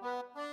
Música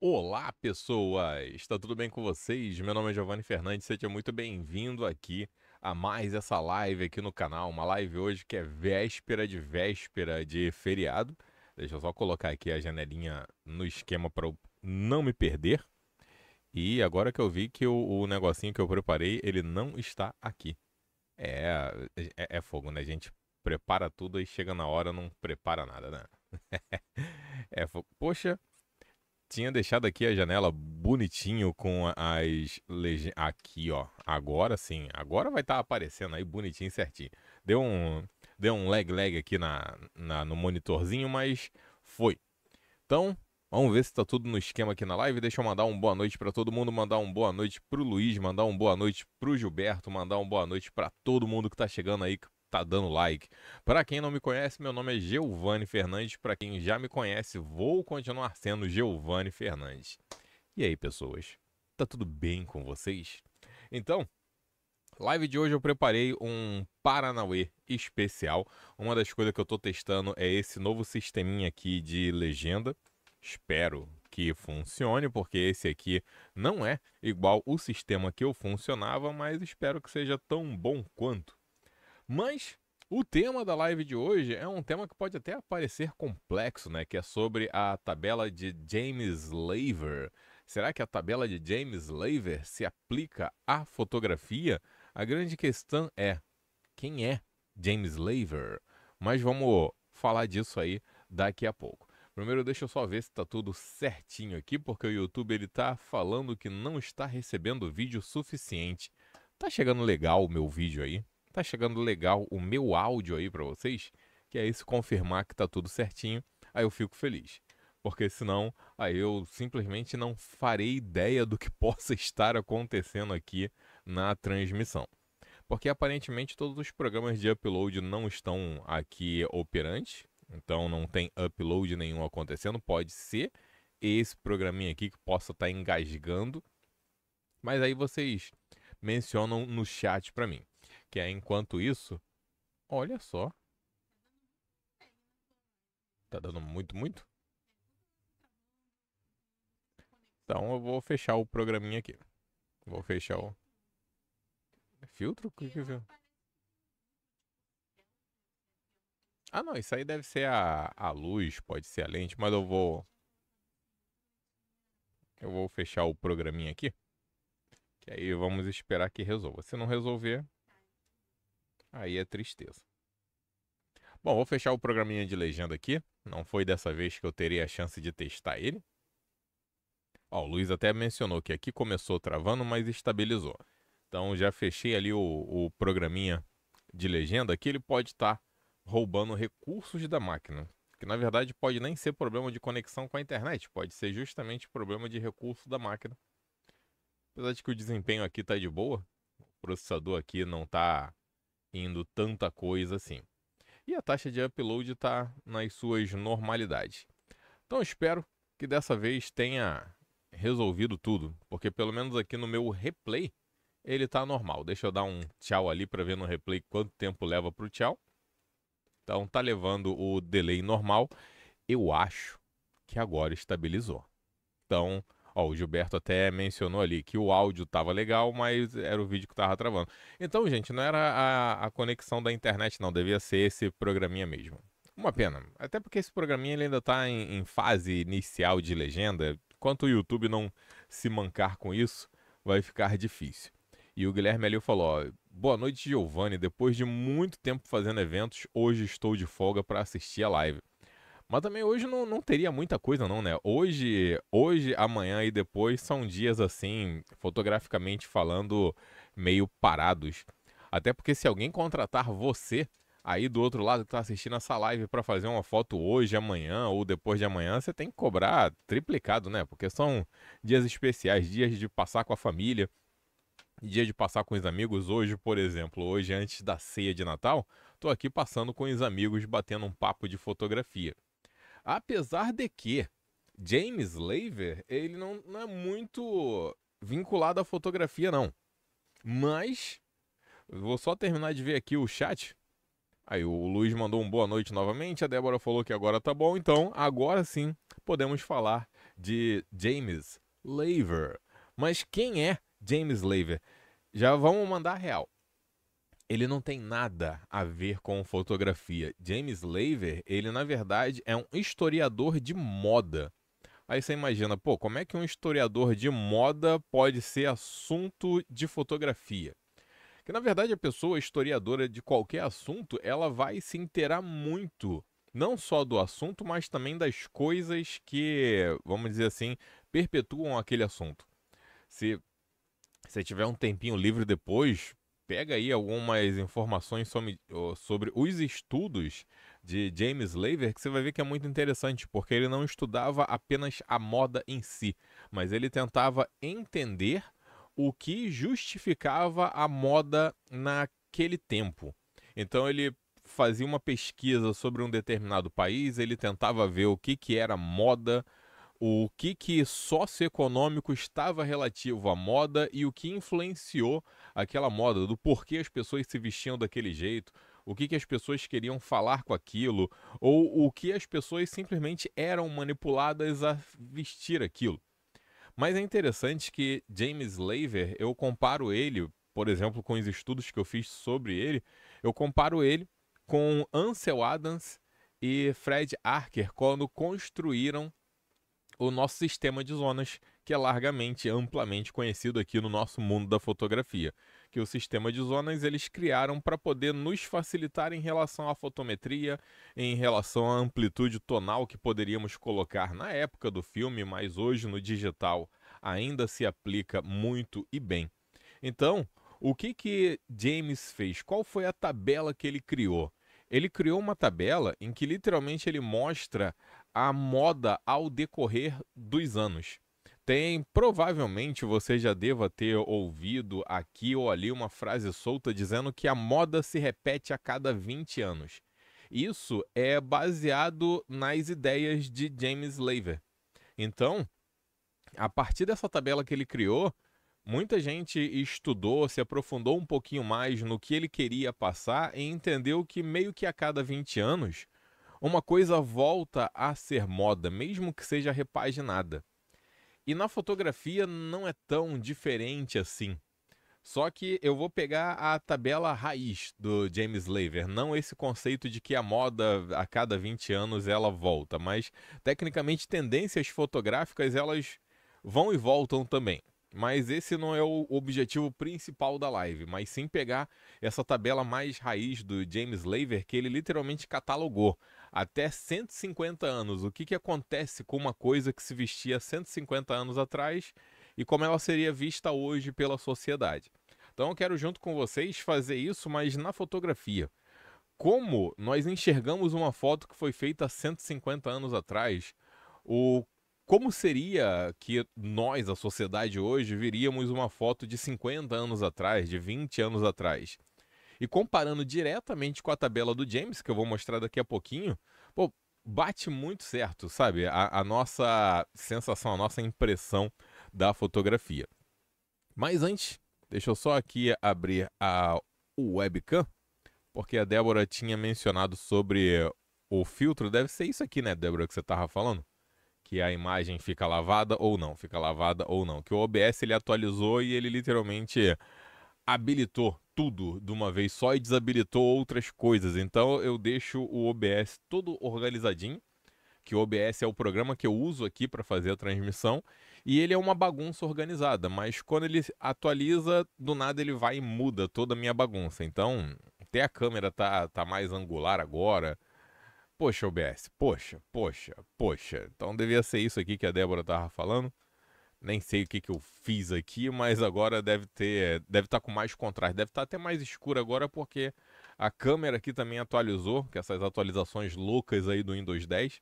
Olá, pessoas! Está tudo bem com vocês? Meu nome é Giovanni Fernandes, seja muito bem-vindo aqui a mais essa live aqui no canal. Uma live hoje que é véspera de véspera de feriado. Deixa eu só colocar aqui a janelinha no esquema para eu não me perder. E agora que eu vi que o, o negocinho que eu preparei, ele não está aqui. É, é, é fogo, né? Gente prepara tudo e chega na hora não prepara nada, né? é fogo. Poxa, tinha deixado aqui a janela bonitinho com as legendas. Aqui, ó. Agora sim. Agora vai estar tá aparecendo aí bonitinho certinho. Deu um, deu um lag lag aqui na, na, no monitorzinho, mas foi. Então, vamos ver se tá tudo no esquema aqui na live. Deixa eu mandar um boa noite para todo mundo, mandar um boa noite pro Luiz, mandar um boa noite pro Gilberto, mandar um boa noite para todo mundo que tá chegando aí, tá dando like. Para quem não me conhece, meu nome é Giovanni Fernandes. Para quem já me conhece, vou continuar sendo Giovanni Fernandes. E aí, pessoas? Tá tudo bem com vocês? Então, live de hoje eu preparei um Paranauê especial. Uma das coisas que eu tô testando é esse novo sisteminha aqui de legenda. Espero que funcione, porque esse aqui não é igual o sistema que eu funcionava, mas espero que seja tão bom quanto. Mas o tema da live de hoje é um tema que pode até parecer complexo, né? Que é sobre a tabela de James Laver. Será que a tabela de James Laver se aplica à fotografia? A grande questão é quem é James Laver? Mas vamos falar disso aí daqui a pouco. Primeiro deixa eu só ver se está tudo certinho aqui, porque o YouTube ele tá falando que não está recebendo vídeo suficiente. Tá chegando legal o meu vídeo aí? Tá chegando legal o meu áudio aí para vocês, que é se confirmar que tá tudo certinho, aí eu fico feliz. Porque senão, aí eu simplesmente não farei ideia do que possa estar acontecendo aqui na transmissão. Porque aparentemente todos os programas de upload não estão aqui operantes, então não tem upload nenhum acontecendo. Pode ser esse programinha aqui que possa estar tá engasgando, mas aí vocês mencionam no chat para mim. Que é enquanto isso, olha só. Tá dando muito, muito? Então eu vou fechar o programinha aqui. Vou fechar o. Filtro? O que que viu? Ah, não, isso aí deve ser a, a luz, pode ser a lente, mas eu vou. Eu vou fechar o programinha aqui. Que aí vamos esperar que resolva. Se não resolver, Aí é tristeza. Bom, vou fechar o programinha de legenda aqui. Não foi dessa vez que eu teria a chance de testar ele. Ó, o Luiz até mencionou que aqui começou travando, mas estabilizou. Então já fechei ali o, o programinha de legenda. Aqui ele pode estar tá roubando recursos da máquina. Que na verdade pode nem ser problema de conexão com a internet. Pode ser justamente problema de recurso da máquina. Apesar de que o desempenho aqui está de boa. O processador aqui não está indo tanta coisa assim. E a taxa de upload está nas suas normalidades. Então espero que dessa vez tenha resolvido tudo, porque pelo menos aqui no meu replay ele está normal. Deixa eu dar um tchau ali para ver no replay quanto tempo leva para o tchau. Então tá levando o delay normal. Eu acho que agora estabilizou. Então Ó, o Gilberto até mencionou ali que o áudio tava legal, mas era o vídeo que tava travando. Então, gente, não era a, a conexão da internet, não. Devia ser esse programinha mesmo. Uma pena. Até porque esse programinha ele ainda está em, em, fase inicial de legenda. Enquanto o YouTube não se mancar com isso, vai ficar difícil. E o Guilherme ali falou: ó, Boa noite, Giovanni. Depois de muito tempo fazendo eventos, hoje estou de folga para assistir a live. Mas também hoje não, não teria muita coisa, não, né? Hoje, hoje, amanhã e depois são dias assim, fotograficamente falando, meio parados. Até porque se alguém contratar você aí do outro lado que está assistindo essa live para fazer uma foto hoje, amanhã ou depois de amanhã, você tem que cobrar triplicado, né? Porque são dias especiais, dias de passar com a família, dia de passar com os amigos. Hoje, por exemplo, hoje antes da ceia de Natal, tô aqui passando com os amigos, batendo um papo de fotografia. Apesar de que James Laver, ele não, não é muito vinculado à fotografia, não. Mas, vou só terminar de ver aqui o chat. Aí o Luiz mandou um boa noite novamente, a Débora falou que agora tá bom, então agora sim podemos falar de James Laver. Mas quem é James Laver? Já vamos mandar real. Ele não tem nada a ver com fotografia. James Laver, ele na verdade é um historiador de moda. Aí você imagina, pô, como é que um historiador de moda pode ser assunto de fotografia? Que na verdade a pessoa historiadora de qualquer assunto, ela vai se inteirar muito, não só do assunto, mas também das coisas que, vamos dizer assim, perpetuam aquele assunto. Se você tiver um tempinho livre depois, pega aí algumas informações sobre, sobre os estudos de James Laver, que você vai ver que é muito interessante, porque ele não estudava apenas a moda em si, mas ele tentava entender o que justificava a moda naquele tempo. Então ele fazia uma pesquisa sobre um determinado país, ele tentava ver o que, que era moda, o que, que socioeconômico estava relativo à moda e o que influenciou aquela moda, do porquê as pessoas se vestiam daquele jeito, o que, que as pessoas queriam falar com aquilo, ou o que as pessoas simplesmente eram manipuladas a vestir aquilo. Mas é interessante que James Laver, eu comparo ele, por exemplo, com os estudos que eu fiz sobre ele, eu comparo ele com Ansel Adams e Fred Archer quando construíram o nosso sistema de zonas, que é largamente, amplamente conhecido aqui no nosso mundo da fotografia. Que o sistema de zonas eles criaram para poder nos facilitar em relação à fotometria, em relação à amplitude tonal que poderíamos colocar na época do filme, mas hoje no digital ainda se aplica muito e bem. Então, o que que James fez? Qual foi a tabela que ele criou? Ele criou uma tabela em que literalmente ele mostra a moda ao decorrer dos anos. Tem, provavelmente você já deva ter ouvido aqui ou ali uma frase solta dizendo que a moda se repete a cada 20 anos. Isso é baseado nas ideias de James Laver. Então, a partir dessa tabela que ele criou, muita gente estudou, se aprofundou um pouquinho mais no que ele queria passar e entendeu que meio que a cada 20 anos uma coisa volta a ser moda, mesmo que seja repaginada. E na fotografia não é tão diferente assim. Só que eu vou pegar a tabela raiz do James Laver, não esse conceito de que a moda a cada 20 anos ela volta, mas tecnicamente tendências fotográficas elas vão e voltam também. Mas esse não é o objetivo principal da live, mas sim pegar essa tabela mais raiz do James Laver que ele literalmente catalogou até 150 anos. O que, que acontece com uma coisa que se vestia 150 anos atrás e como ela seria vista hoje pela sociedade. Então eu quero junto com vocês fazer isso, mas na fotografia. Como nós enxergamos uma foto que foi feita 150 anos atrás, o como seria que nós, a sociedade hoje, viríamos uma foto de 50 anos atrás, de 20 anos atrás? E comparando diretamente com a tabela do James, que eu vou mostrar daqui a pouquinho, pô, bate muito certo, sabe? A, a nossa sensação, a nossa impressão da fotografia. Mas antes, deixa eu só aqui abrir a webcam, porque a Débora tinha mencionado sobre o filtro. Deve ser isso aqui, né, Débora, que você estava falando? Que a imagem fica lavada ou não, fica lavada ou não. Que o OBS ele atualizou e ele literalmente habilitou tudo de uma vez só e desabilitou outras coisas. Então eu deixo o OBS todo organizadinho, que o OBS é o programa que eu uso aqui para fazer a transmissão, e ele é uma bagunça organizada, mas quando ele atualiza, do nada ele vai e muda toda a minha bagunça. Então, até a câmera tá, tá mais angular agora. Poxa, OBS, poxa, poxa, poxa. Então devia ser isso aqui que a Débora tava falando nem sei o que, que eu fiz aqui, mas agora deve ter, deve estar tá com mais contraste, deve estar tá até mais escuro agora porque a câmera aqui também atualizou, que essas atualizações loucas aí do Windows 10.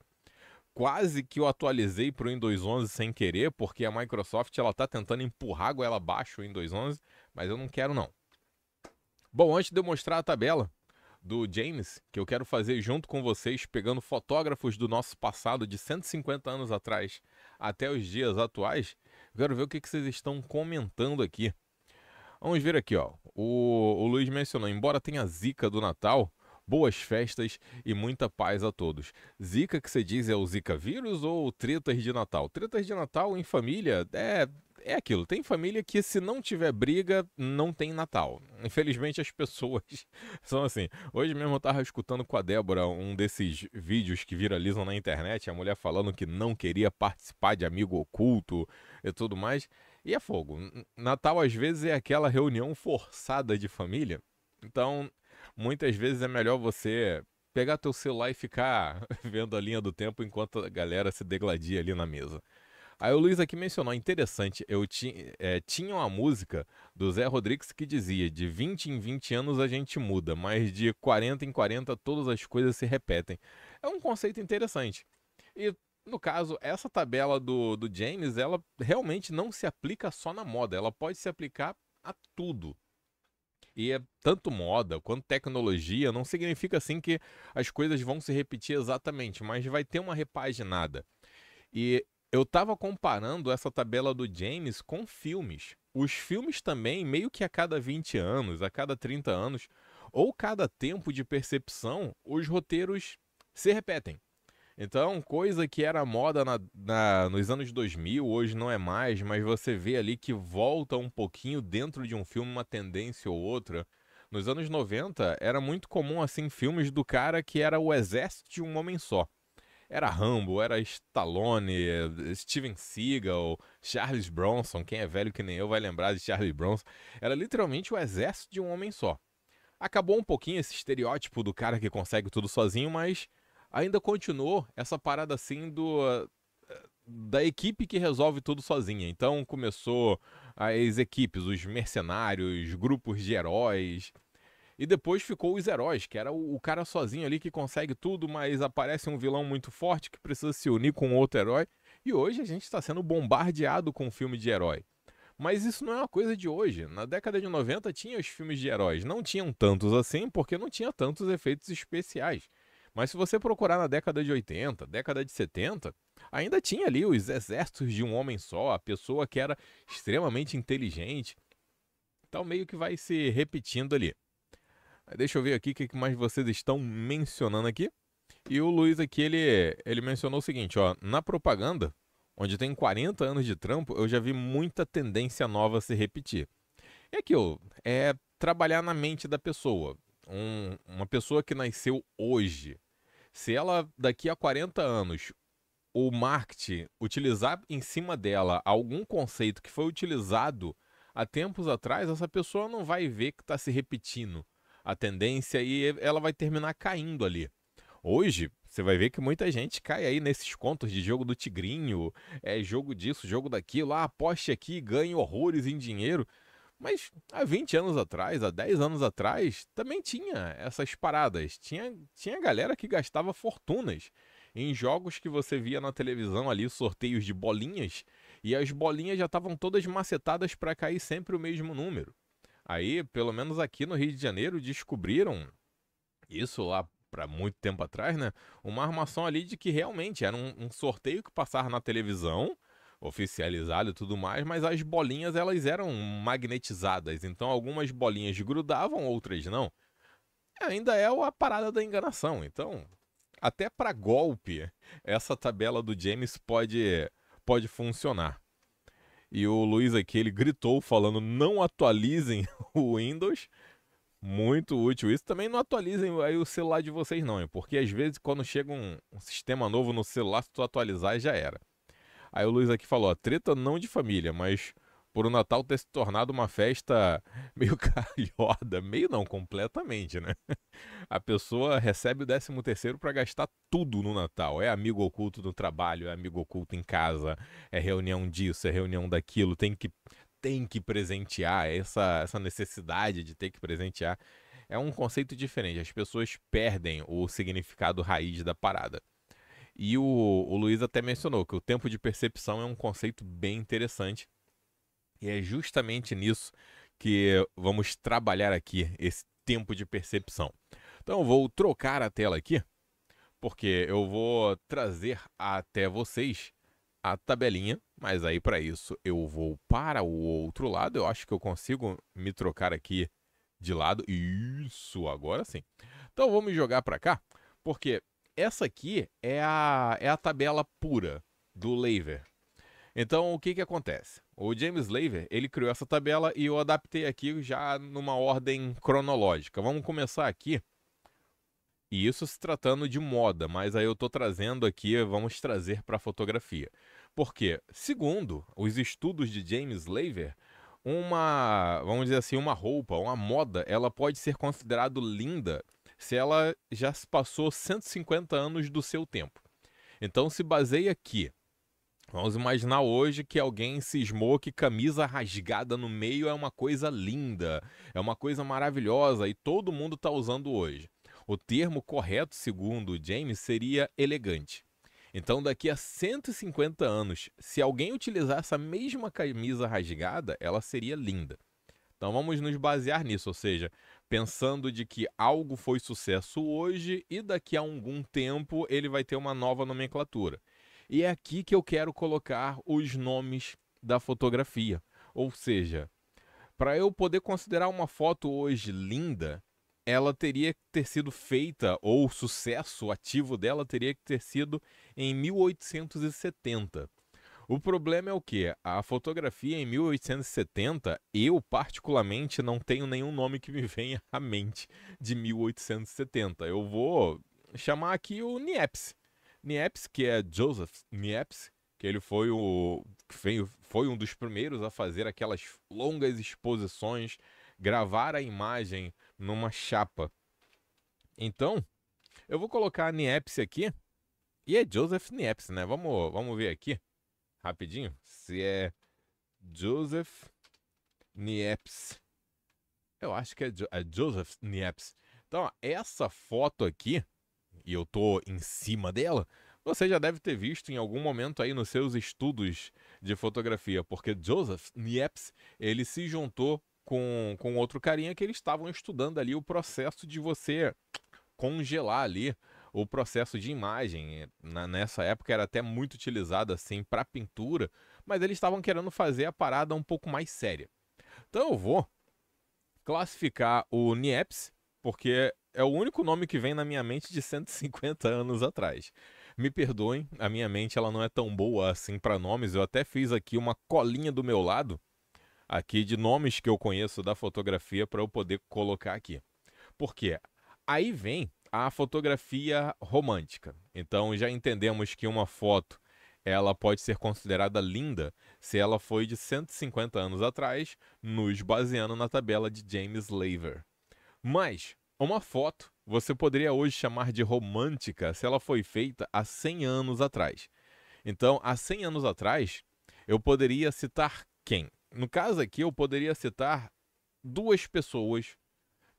Quase que eu atualizei para o Windows 11 sem querer, porque a Microsoft ela tá tentando empurrar a goela abaixo o Windows 11, mas eu não quero não. Bom, antes de eu mostrar a tabela do James, que eu quero fazer junto com vocês, pegando fotógrafos do nosso passado de 150 anos atrás até os dias atuais, Quero ver o que, que vocês estão comentando aqui. Vamos ver aqui, ó. O, o Luiz mencionou, embora tenha zica do Natal, boas festas e muita paz a todos. Zika que você diz é o Zika vírus ou tretas de Natal? Tretas de Natal em família é é aquilo, tem família que se não tiver briga, não tem Natal. Infelizmente as pessoas são assim. Hoje mesmo eu tava escutando com a Débora um desses vídeos que viralizam na internet, a mulher falando que não queria participar de amigo oculto e tudo mais. E é fogo. Natal às vezes é aquela reunião forçada de família. Então, muitas vezes é melhor você pegar teu celular e ficar vendo a linha do tempo enquanto a galera se degladia ali na mesa. Aí o Luiz aqui mencionou, interessante, eu ti, é, tinha uma música do Zé Rodrigues que dizia, de 20 em 20 anos a gente muda, mas de 40 em 40 todas as coisas se repetem. É um conceito interessante. E, no caso, essa tabela do, do James, ela realmente não se aplica só na moda, ela pode se aplicar a tudo. E é tanto moda quanto tecnologia, não significa assim que as coisas vão se repetir exatamente, mas vai ter uma repaginada. E eu estava comparando essa tabela do James com filmes. Os filmes também, meio que a cada 20 anos, a cada 30 anos, ou cada tempo de percepção, os roteiros se repetem. Então, coisa que era moda na, na, nos anos 2000, hoje não é mais, mas você vê ali que volta um pouquinho dentro de um filme uma tendência ou outra. Nos anos 90, era muito comum assim filmes do cara que era o exército de um homem só. Era Rambo, era Stallone, Steven Seagal, Charles Bronson. Quem é velho que nem eu vai lembrar de Charles Bronson. Era literalmente o exército de um homem só. Acabou um pouquinho esse estereótipo do cara que consegue tudo sozinho, mas ainda continuou essa parada assim do da equipe que resolve tudo sozinha. Então começou as equipes, os mercenários, grupos de heróis, e depois ficou os heróis, que era o, o cara sozinho ali que consegue tudo, mas aparece um vilão muito forte que precisa se unir com outro herói. E hoje a gente está sendo bombardeado com um filme de herói. Mas isso não é uma coisa de hoje. Na década de 90 tinha os filmes de heróis. Não tinham tantos assim, porque não tinha tantos efeitos especiais. Mas se você procurar na década de 80, década de 70, ainda tinha ali os exércitos de um homem só, a pessoa que era extremamente inteligente. Então meio que vai se repetindo ali. Deixa eu ver aqui o que mais vocês estão mencionando aqui. E o Luiz aqui, ele, ele mencionou o seguinte, ó. Na propaganda, onde tem 40 anos de trampo, eu já vi muita tendência nova se repetir. É aquilo, é trabalhar na mente da pessoa. Um, uma pessoa que nasceu hoje, se ela daqui a 40 anos o marketing utilizar em cima dela algum conceito que foi utilizado há tempos atrás, essa pessoa não vai ver que está se repetindo a tendência e ela vai terminar caindo ali. Hoje, você vai ver que muita gente cai aí nesses contos de jogo do tigrinho, é jogo disso, jogo daquilo, ah, aposte aqui, ganhe horrores em dinheiro. Mas há 20 anos atrás, há 10 anos atrás, também tinha essas paradas. Tinha, tinha galera que gastava fortunas em jogos que você via na televisão ali, sorteios de bolinhas, e as bolinhas já estavam todas macetadas para cair sempre o mesmo número. Aí, pelo menos aqui no Rio de Janeiro, descobriram isso lá para muito tempo atrás, né? Uma armação ali de que realmente era um, um, sorteio que passava na televisão, oficializado e tudo mais, mas as bolinhas elas eram magnetizadas, então algumas bolinhas grudavam, outras não. Ainda é a parada da enganação. Então, até para golpe, essa tabela do James pode pode funcionar. E o Luiz aqui, ele gritou falando: não atualizem o Windows. Muito útil isso. Também não atualizem aí o celular de vocês, não, porque às vezes quando chega um, um sistema novo no celular, se tu atualizar, já era. Aí o Luiz aqui falou: treta não de família, mas por o Natal ter se tornado uma festa meio calhorda, meio não, completamente, né? A pessoa recebe o 13 terceiro para gastar tudo no Natal. É amigo oculto no trabalho, é amigo oculto em casa, é reunião disso, é reunião daquilo, tem que tem que presentear, essa essa necessidade de ter que presentear é um conceito diferente. As pessoas perdem o significado raiz da parada. E o, o Luiz até mencionou que o tempo de percepção é um conceito bem interessante e é justamente nisso que vamos trabalhar aqui, esse tempo de percepção. Então eu vou trocar a tela aqui, porque eu vou trazer até vocês a tabelinha, mas aí para isso eu vou para o outro lado. Eu acho que eu consigo me trocar aqui de lado. Isso, agora sim. Então vamos jogar para cá, porque essa aqui é a, é a tabela pura do Laver. Então o que, que acontece? O James Laver ele criou essa tabela e eu adaptei aqui já numa ordem cronológica. Vamos começar aqui. E isso se tratando de moda, mas aí eu estou trazendo aqui, vamos trazer para a fotografia. Porque, segundo os estudos de James Laver, uma, vamos dizer assim, uma roupa, uma moda, ela pode ser considerada linda se ela já se passou 150 anos do seu tempo. Então se baseia aqui. Vamos imaginar hoje que alguém cismou que camisa rasgada no meio é uma coisa linda, é uma coisa maravilhosa e todo mundo está usando hoje. O termo correto, segundo James, seria elegante. Então, daqui a 150 anos, se alguém utilizar essa mesma camisa rasgada, ela seria linda. Então, vamos nos basear nisso, ou seja, pensando de que algo foi sucesso hoje e daqui a algum tempo ele vai ter uma nova nomenclatura. E é aqui que eu quero colocar os nomes da fotografia. Ou seja, para eu poder considerar uma foto hoje linda, ela teria que ter sido feita, ou o sucesso ativo dela teria que ter sido em 1870. O problema é o que? A fotografia em 1870, eu particularmente não tenho nenhum nome que me venha à mente de 1870. Eu vou chamar aqui o Niepce. Niepce, que é Joseph Niepce, que ele foi o foi um dos primeiros a fazer aquelas longas exposições, gravar a imagem numa chapa. Então, eu vou colocar a Niepce aqui. E é Joseph Niepce, né? Vamos, vamos ver aqui, rapidinho, se é Joseph Niepce. Eu acho que é, jo é Joseph Niepce. Então, ó, essa foto aqui, e eu tô em cima dela, você já deve ter visto em algum momento aí nos seus estudos de fotografia, porque Joseph Niepce, ele se juntou com, com outro carinha que eles estavam estudando ali o processo de você congelar ali o processo de imagem. Na, nessa época era até muito utilizado assim para pintura, mas eles estavam querendo fazer a parada um pouco mais séria. Então eu vou classificar o Niepce, porque é o único nome que vem na minha mente de 150 anos atrás. Me perdoem, a minha mente ela não é tão boa assim para nomes. Eu até fiz aqui uma colinha do meu lado aqui de nomes que eu conheço da fotografia para eu poder colocar aqui. Porque aí vem a fotografia romântica. Então já entendemos que uma foto ela pode ser considerada linda se ela foi de 150 anos atrás, nos baseando na tabela de James Laver. Mas uma foto você poderia hoje chamar de romântica se ela foi feita há 100 anos atrás. Então, há 100 anos atrás, eu poderia citar quem? No caso aqui, eu poderia citar duas pessoas.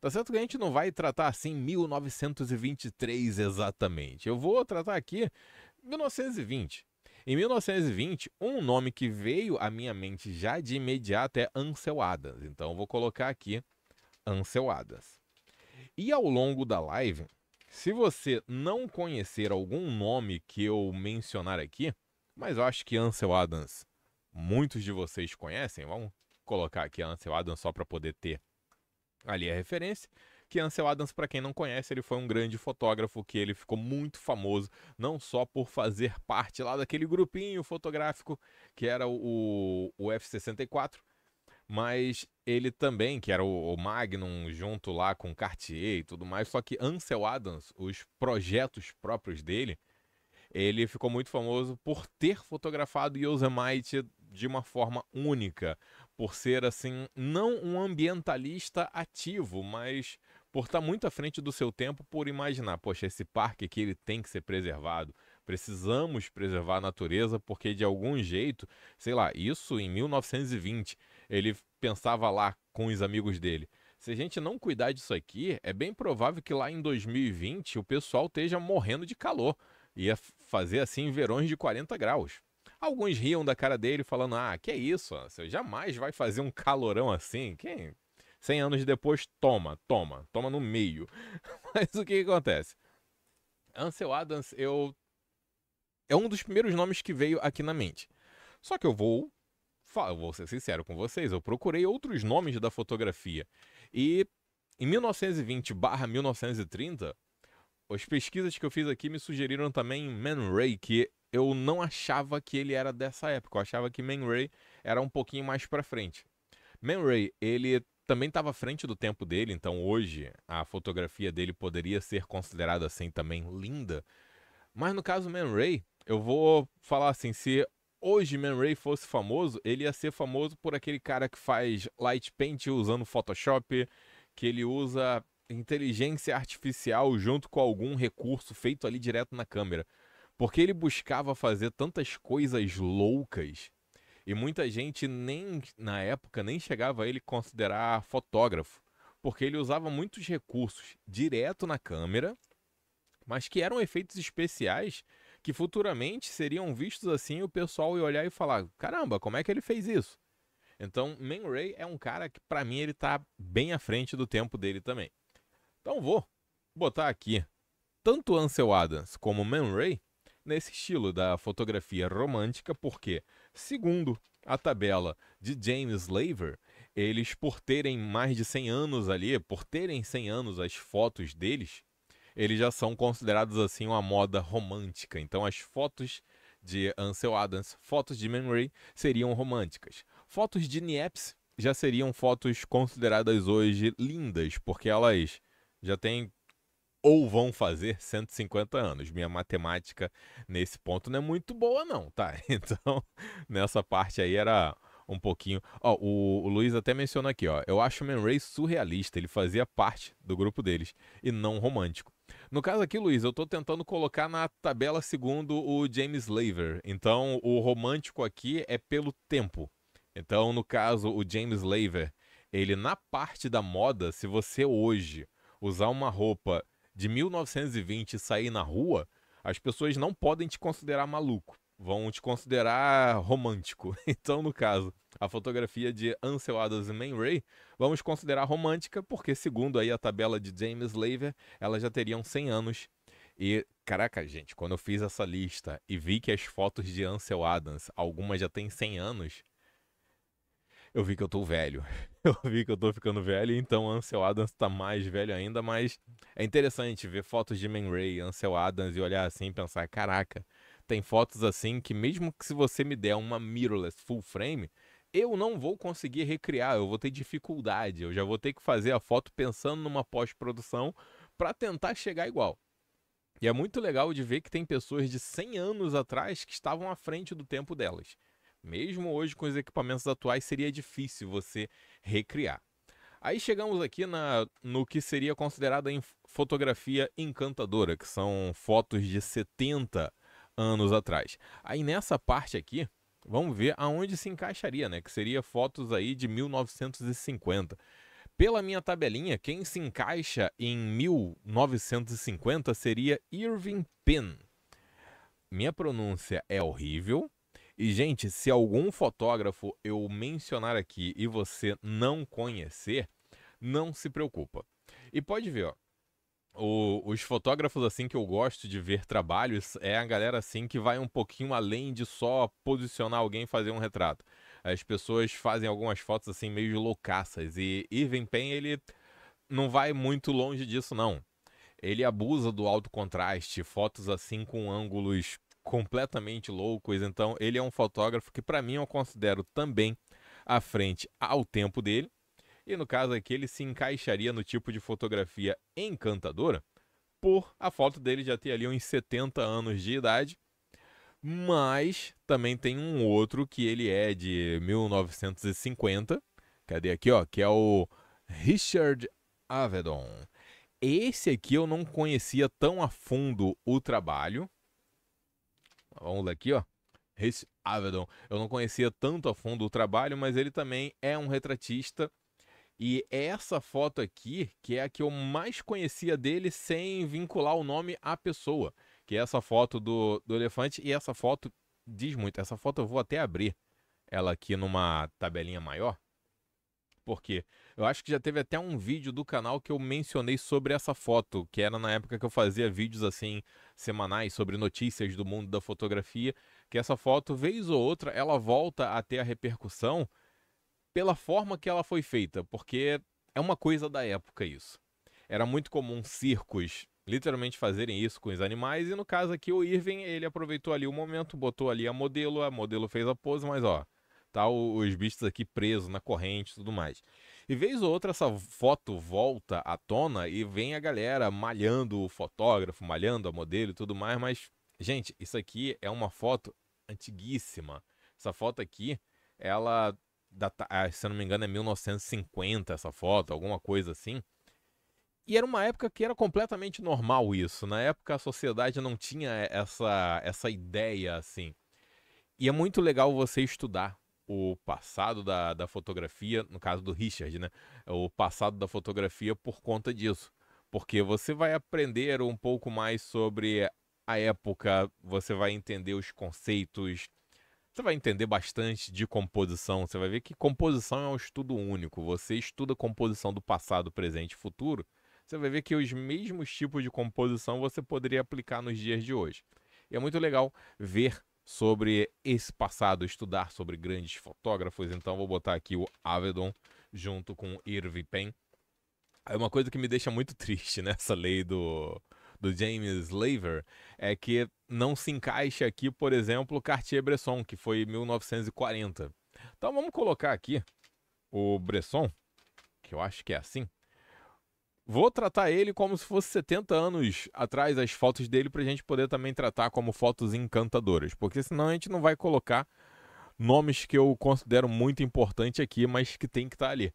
Tá certo que a gente não vai tratar assim 1923 exatamente. Eu vou tratar aqui 1920. Em 1920, um nome que veio à minha mente já de imediato é Ansel Adams. Então, vou colocar aqui Ansel Adams. E ao longo da live, se você não conhecer algum nome que eu mencionar aqui, mas eu acho que Ansel Adams muitos de vocês conhecem, vamos colocar aqui Ansel Adams só para poder ter ali a referência, que Ansel Adams, para quem não conhece, ele foi um grande fotógrafo que ele ficou muito famoso, não só por fazer parte lá daquele grupinho fotográfico que era o, o F64, mas ele também, que era o, o Magnum junto lá com Cartier e tudo mais, só que Ansel Adams, os projetos próprios dele, ele ficou muito famoso por ter fotografado Yosemite de uma forma única, por ser assim, não um ambientalista ativo, mas por estar muito à frente do seu tempo, por imaginar, poxa, esse parque aqui ele tem que ser preservado. Precisamos preservar a natureza porque de algum jeito, sei lá, isso em 1920, ele pensava lá com os amigos dele. Se a gente não cuidar disso aqui, é bem provável que lá em 2020 o pessoal esteja morrendo de calor. Ia fazer assim verões de 40 graus. Alguns riam da cara dele, falando: Ah, que isso? Você jamais vai fazer um calorão assim. Quem? 100 anos depois, toma, toma, toma no meio. Mas o que, que acontece? Ansel Adams, eu. É um dos primeiros nomes que veio aqui na mente. Só que eu vou. Eu vou ser sincero com vocês, eu procurei outros nomes da fotografia. E em 1920/1930, as pesquisas que eu fiz aqui me sugeriram também Man Ray, que eu não achava que ele era dessa época. Eu achava que Man Ray era um pouquinho mais para frente. Man Ray, ele também estava à frente do tempo dele, então hoje a fotografia dele poderia ser considerada assim também linda. Mas no caso Man Ray, eu vou falar assim, se hoje Man Ray fosse famoso, ele ia ser famoso por aquele cara que faz light paint usando Photoshop, que ele usa inteligência artificial junto com algum recurso feito ali direto na câmera. Porque ele buscava fazer tantas coisas loucas e muita gente nem na época nem chegava a ele considerar fotógrafo, porque ele usava muitos recursos direto na câmera, mas que eram efeitos especiais que futuramente seriam vistos assim o pessoal ia olhar e falar: "Caramba, como é que ele fez isso?" Então, Man Ray é um cara que para mim ele tá bem à frente do tempo dele também. Então vou botar aqui tanto Ansel Adams como Man Ray nesse estilo da fotografia romântica, porque, segundo a tabela de James Laver, eles, por terem mais de 100 anos ali, por terem 100 anos as fotos deles, eles já são considerados assim uma moda romântica. Então, as fotos de Ansel Adams, fotos de Man Ray seriam românticas. Fotos de Niepce já seriam fotos consideradas hoje lindas, porque elas já têm ou vão fazer 150 anos. Minha matemática nesse ponto não é muito boa, não, tá? Então, nessa parte aí era um pouquinho. Ó, o, o Luiz até mencionou aqui, ó. Eu acho o Man Ray surrealista, ele fazia parte do grupo deles e não romântico. No caso aqui, Luiz, eu estou tentando colocar na tabela segundo o James Laver. Então, o romântico aqui é pelo tempo. Então, no caso, o James Laver, ele na parte da moda, se você hoje usar uma roupa de 1920 e sair na rua, as pessoas não podem te considerar maluco, vão te considerar romântico. Então, no caso, a fotografia de Ansel Adams e Man Ray, vamos considerar romântica, porque segundo aí a tabela de James Laver, elas já teriam 100 anos. E, caraca, gente, quando eu fiz essa lista e vi que as fotos de Ansel Adams, algumas já têm 100 anos, eu vi que eu tô velho. Eu vi que eu tô ficando velho, então Ansel Adams tá mais velho ainda, mas é interessante ver fotos de Man Ray, Ansel Adams e olhar assim e pensar, caraca, tem fotos assim que mesmo que se você me der uma mirrorless full frame, eu não vou conseguir recriar, eu vou ter dificuldade, eu já vou ter que fazer a foto pensando numa pós-produção para tentar chegar igual. E é muito legal de ver que tem pessoas de 100 anos atrás que estavam à frente do tempo delas. Mesmo hoje com os equipamentos atuais seria difícil você recriar. Aí chegamos aqui na, no que seria considerada fotografia encantadora, que são fotos de 70 anos atrás. Aí nessa parte aqui, vamos ver aonde se encaixaria, né? Que seria fotos aí de 1950. Pela minha tabelinha, quem se encaixa em 1950 seria Irving Penn. Minha pronúncia é horrível, e, gente, se algum fotógrafo eu mencionar aqui e você não conhecer, não se preocupa. E pode ver, ó. O, os fotógrafos assim que eu gosto de ver trabalhos é a galera assim que vai um pouquinho além de só posicionar alguém e fazer um retrato. As pessoas fazem algumas fotos assim meio loucaças e Irving Penn ele não vai muito longe disso não. Ele abusa do alto contraste, fotos assim com ângulos completamente loucos. Então, ele é um fotógrafo que, para mim, eu considero também à frente ao tempo dele. E no caso aqui, ele se encaixaria no tipo de fotografia encantadora, por a foto dele já ter ali uns 70 anos de idade. Mas também tem um outro que ele é de 1950. Cadê aqui, ó? Que é o Richard Avedon. Esse aqui eu não conhecia tão a fundo o trabalho, Vamos ler aqui, ó. Race Avedon. Eu não conhecia tanto a fundo o trabalho, mas ele também é um retratista. E essa foto aqui, que é a que eu mais conhecia dele sem vincular o nome à pessoa, que é essa foto do, do elefante. E essa foto diz muito. Essa foto eu vou até abrir ela aqui numa tabelinha maior. Porque eu acho que já teve até um vídeo do canal que eu mencionei sobre essa foto, que era na época que eu fazia vídeos assim semanais sobre notícias do mundo da fotografia, que essa foto, vez ou outra, ela volta a ter a repercussão pela forma que ela foi feita, porque é uma coisa da época isso. Era muito comum circos literalmente fazerem isso com os animais, e no caso aqui o Irving, ele aproveitou ali o momento, botou ali a modelo, a modelo fez a pose, mas ó, tá os bichos aqui presos na corrente e tudo mais. E vez ou outra essa foto volta à tona e vem a galera malhando o fotógrafo, malhando a modelo e tudo mais, mas gente, isso aqui é uma foto antiguíssima. Essa foto aqui, ela ah, se eu não me engano é 1950 essa foto, alguma coisa assim. E era uma época que era completamente normal isso. Na época a sociedade não tinha essa, essa ideia assim. E é muito legal você estudar o passado da, da fotografia, no caso do Richard, né? O passado da fotografia por conta disso. Porque você vai aprender um pouco mais sobre a época, você vai entender os conceitos, você vai entender bastante de composição. Você vai ver que composição é um estudo único. Você estuda composição do passado, presente e futuro você vai ver que os mesmos tipos de composição você poderia aplicar nos dias de hoje. E é muito legal ver sobre esse passado, estudar sobre grandes fotógrafos. Então vou botar aqui o Avedon junto com Irving Penn. É uma coisa que me deixa muito triste nessa lei do, do James Laver é que não se encaixa aqui, por exemplo, Cartier-Bresson, que foi 1940. Então vamos colocar aqui o Bresson, que eu acho que é assim. Vou tratar ele como se fosse 70 anos atrás as fotos dele para a gente poder também tratar como fotos encantadoras, porque senão a gente não vai colocar nomes que eu considero muito importante aqui, mas que tem que estar tá ali.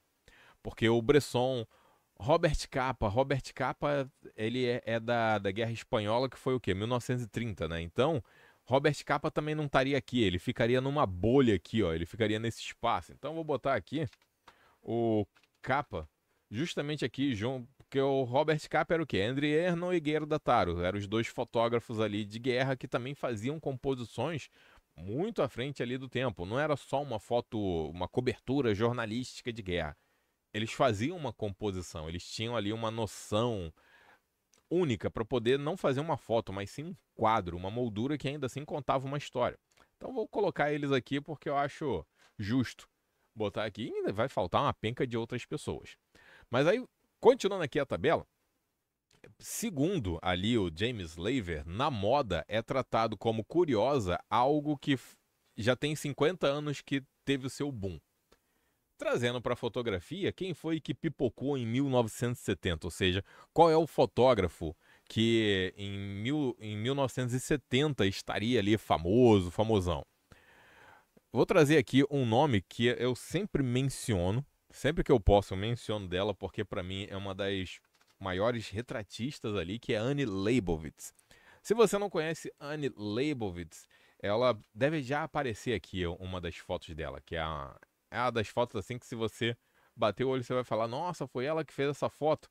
Porque o Bresson, Robert Capa, Robert Capa, ele é, é, da, da Guerra Espanhola, que foi o quê? 1930, né? Então, Robert Capa também não estaria aqui, ele ficaria numa bolha aqui, ó, ele ficaria nesse espaço. Então, vou botar aqui o Capa, justamente aqui, João, porque o Robert Capa era o quê? André Erno e Guerra da Taro. Eram os dois fotógrafos ali de guerra que também faziam composições muito à frente ali do tempo. Não era só uma foto, uma cobertura jornalística de guerra. Eles faziam uma composição, eles tinham ali uma noção única para poder não fazer uma foto, mas sim um quadro, uma moldura que ainda assim contava uma história. Então vou colocar eles aqui porque eu acho justo botar aqui e ainda vai faltar uma penca de outras pessoas. Mas aí Continuando aqui a tabela, segundo ali o James Laver, na moda é tratado como curiosa algo que já tem 50 anos que teve o seu boom. Trazendo para a fotografia, quem foi que pipocou em 1970? Ou seja, qual é o fotógrafo que em, mil, em 1970 estaria ali famoso, famosão? Vou trazer aqui um nome que eu sempre menciono, Sempre que eu posso, eu menciono dela, porque para mim é uma das maiores retratistas ali, que é Anne Leibovitz. Se você não conhece Anne Leibovitz, ela deve já aparecer aqui uma das fotos dela, que é a, é a das fotos assim que se você bater o olho você vai falar, nossa, foi ela que fez essa foto.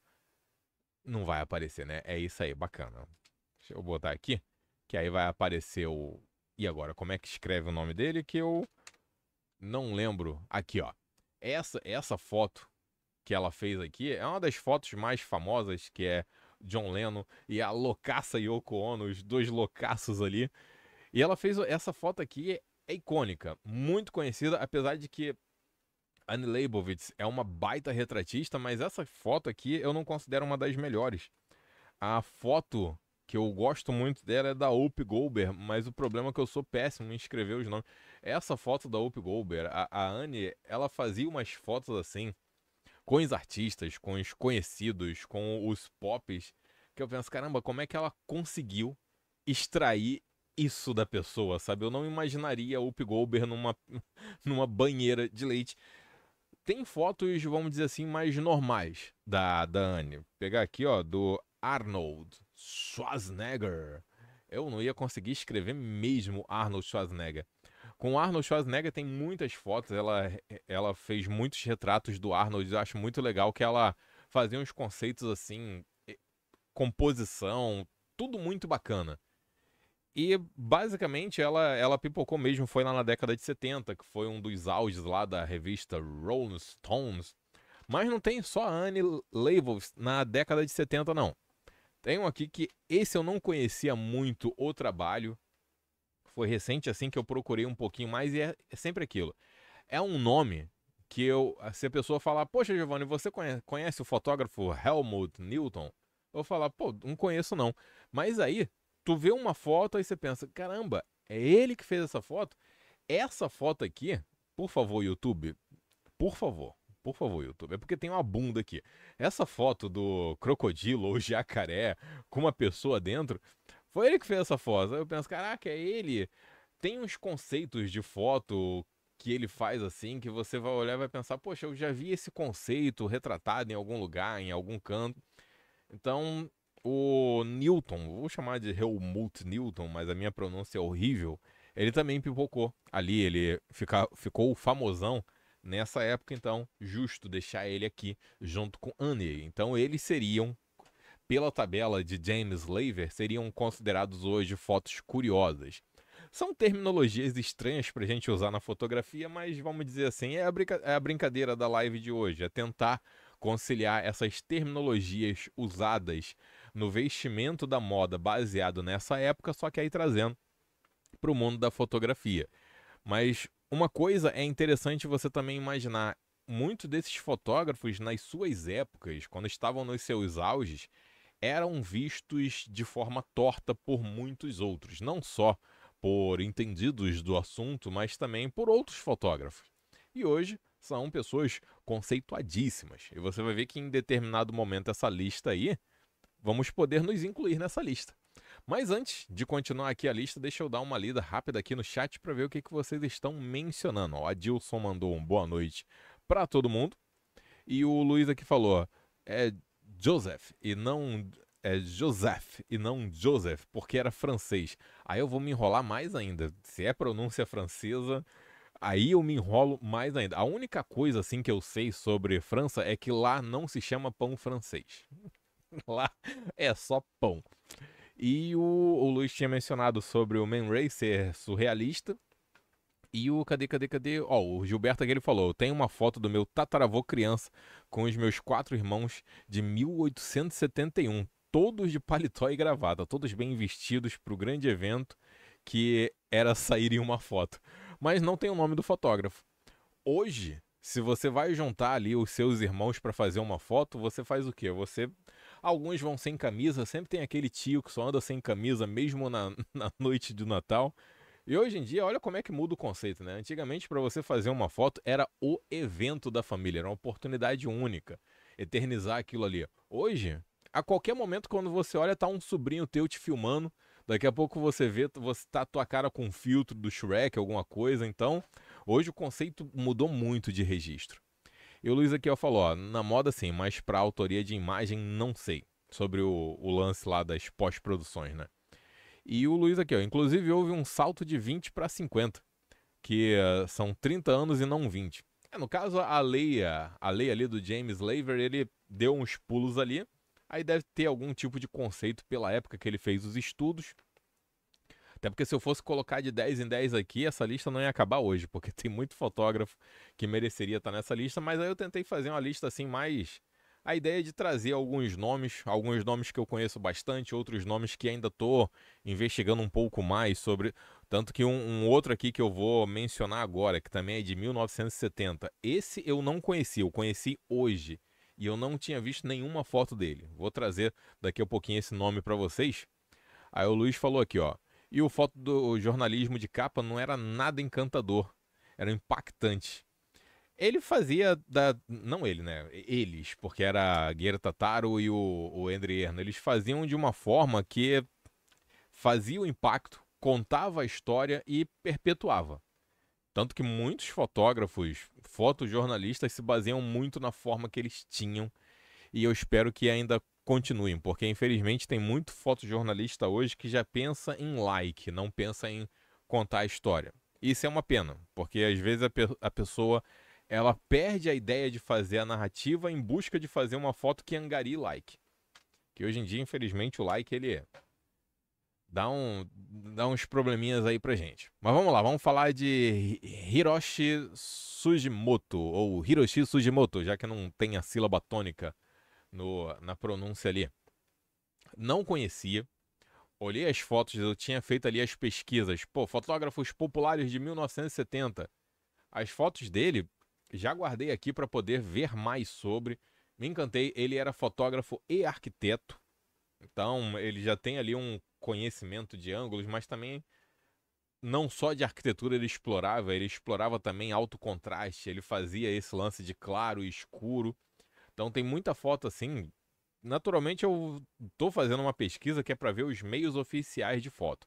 Não vai aparecer, né? É isso aí, bacana. Deixa eu botar aqui, que aí vai aparecer o... E agora, como é que escreve o nome dele? Que eu não lembro. Aqui, ó. Essa, essa foto que ela fez aqui é uma das fotos mais famosas, que é John Lennon e a loucaça Yoko Ono, os dois loucaços ali. E ela fez essa foto aqui, é icônica, muito conhecida, apesar de que Anne Leibovitz é uma baita retratista, mas essa foto aqui eu não considero uma das melhores. A foto que eu gosto muito dela é da Ope Goldberg, mas o problema é que eu sou péssimo em escrever os nomes. Essa foto da Ope Goldberg, a, a Anne, ela fazia umas fotos assim, com os artistas, com os conhecidos, com os pops, que eu penso, caramba, como é que ela conseguiu extrair isso da pessoa, sabe? Eu não imaginaria a Up Goldberg numa, numa banheira de leite. Tem fotos, vamos dizer assim, mais normais da, da Anne. Vou pegar aqui, ó, do Arnold Schwarzenegger. Eu não ia conseguir escrever mesmo Arnold Schwarzenegger. Com Arnold Schwarzenegger tem muitas fotos, ela, ela fez muitos retratos do Arnold, eu acho muito legal que ela fazia uns conceitos assim, composição, tudo muito bacana. E basicamente ela, ela pipocou mesmo, foi lá na década de 70, que foi um dos auges lá da revista Rolling Stones. Mas não tem só Anne Leibovitz na década de 70, não. Tem um aqui que esse eu não conhecia muito o trabalho, foi recente assim que eu procurei um pouquinho mais e é, é sempre aquilo. É um nome que eu, se a pessoa falar, poxa, Giovanni, você conhece, conhece o fotógrafo Helmut Newton? Eu falar, pô, não conheço não. Mas aí, tu vê uma foto e você pensa, caramba, é ele que fez essa foto? Essa foto aqui, por favor, YouTube, por favor, por favor, YouTube, é porque tem uma bunda aqui. Essa foto do crocodilo ou jacaré com uma pessoa dentro, foi ele que fez essa foto. Eu penso, caraca, é ele. Tem uns conceitos de foto que ele faz assim que você vai olhar e vai pensar, poxa, eu já vi esse conceito retratado em algum lugar, em algum canto. Então, o Newton, vou chamar de Helmut Newton, mas a minha pronúncia é horrível. Ele também pipocou ali, ele fica, ficou famosão nessa época, então, justo deixar ele aqui junto com Annie. Então, eles seriam, pela tabela de James Laver, seriam considerados hoje fotos curiosas. São terminologias estranhas para a gente usar na fotografia, mas vamos dizer assim, é a, é a brincadeira da live de hoje, é tentar conciliar essas terminologias usadas no vestimento da moda baseado nessa época, só que aí trazendo para o mundo da fotografia. Mas uma coisa é interessante você também imaginar, muitos desses fotógrafos nas suas épocas, quando estavam nos seus auges, eram vistos de forma torta por muitos outros, não só por entendidos do assunto, mas também por outros fotógrafos. E hoje são pessoas conceituadíssimas. E você vai ver que em determinado momento essa lista aí, vamos poder nos incluir nessa lista. Mas antes de continuar aqui a lista, deixa eu dar uma lida rápida aqui no chat para ver o que, que vocês estão mencionando. O Adilson mandou um boa noite para todo mundo. E o Luiz aqui falou, é Joseph e não é Joseph e não Joseph, porque era francês. Aí eu vou me enrolar mais ainda. Se é pronúncia francesa, aí eu me enrolo mais ainda. A única coisa assim que eu sei sobre França é que lá não se chama pão francês. lá é só pão. E o, o Luiz tinha mencionado sobre o Man Ray ser surrealista. E o cadê, cadê, cadê? Ó, oh, o Gilberto aqui ele falou: tem uma foto do meu tataravô criança com os meus quatro irmãos de 1871 todos de paletó e gravata, todos bem vestidos para o grande evento que era sair em uma foto. Mas não tem o nome do fotógrafo. Hoje, se você vai juntar ali os seus irmãos para fazer uma foto, você faz o quê? Você alguns vão sem camisa, sempre tem aquele tio que só anda sem camisa mesmo na, na noite do Natal. E hoje em dia, olha como é que muda o conceito, né? Antigamente, para você fazer uma foto, era o evento da família, era uma oportunidade única. Eternizar aquilo ali. Hoje, a qualquer momento, quando você olha, tá um sobrinho teu te filmando. Daqui a pouco você vê, você tá tua cara com um filtro do Shrek, alguma coisa. Então, hoje o conceito mudou muito de registro. E o Luiz aqui ó, falou, ó, na moda sim, mas para autoria de imagem não sei. Sobre o, o lance lá das pós-produções, né? E o Luiz aqui, ó, inclusive houve um salto de 20 para 50, que uh, são 30 anos e não 20. É, no caso, a lei, a, lei ali do James Laver, ele deu uns pulos ali, Aí deve ter algum tipo de conceito pela época que ele fez os estudos. Até porque se eu fosse colocar de 10 em 10 aqui, essa lista não ia acabar hoje, porque tem muito fotógrafo que mereceria estar nessa lista, mas aí eu tentei fazer uma lista assim mais a ideia de trazer alguns nomes, alguns nomes que eu conheço bastante, outros nomes que ainda estou investigando um pouco mais sobre. Tanto que um, um, outro aqui que eu vou mencionar agora, que também é de 1970. Esse eu não conheci, eu conheci hoje e eu não tinha visto nenhuma foto dele. Vou trazer daqui a pouquinho esse nome para vocês. Aí o Luiz falou aqui, ó. E o foto do jornalismo de capa não era nada encantador, era impactante. Ele fazia da. Não ele, né? Eles, porque era Guerra Tataro e o, o André Erno. Eles faziam de uma forma que fazia o impacto, contava a história e perpetuava. Tanto que muitos fotógrafos, fotojornalistas se baseiam muito na forma que eles tinham. E eu espero que ainda continuem, porque infelizmente tem muito fotojornalista hoje que já pensa em like, não pensa em contar a história. Isso é uma pena, porque às vezes a, pe a pessoa ela perde a ideia de fazer a narrativa em busca de fazer uma foto que angarie like. Que hoje em dia, infelizmente, o like ele dá, um, dá uns probleminhas aí pra gente. Mas vamos lá, vamos falar de Hiroshi Sugimoto, ou Hiroshi Sugimoto, já que não tem a sílaba tônica no, na pronúncia ali. Não conhecia, olhei as fotos, eu tinha feito ali as pesquisas. Pô, fotógrafos populares de 1970. As fotos dele já guardei aqui para poder ver mais sobre. Me encantei, ele era fotógrafo e arquiteto. Então, ele já tem ali um conhecimento de ângulos, mas também não só de arquitetura ele explorava, ele explorava também alto contraste, ele fazia esse lance de claro e escuro. Então tem muita foto assim. Naturalmente eu estou fazendo uma pesquisa que é para ver os meios oficiais de foto.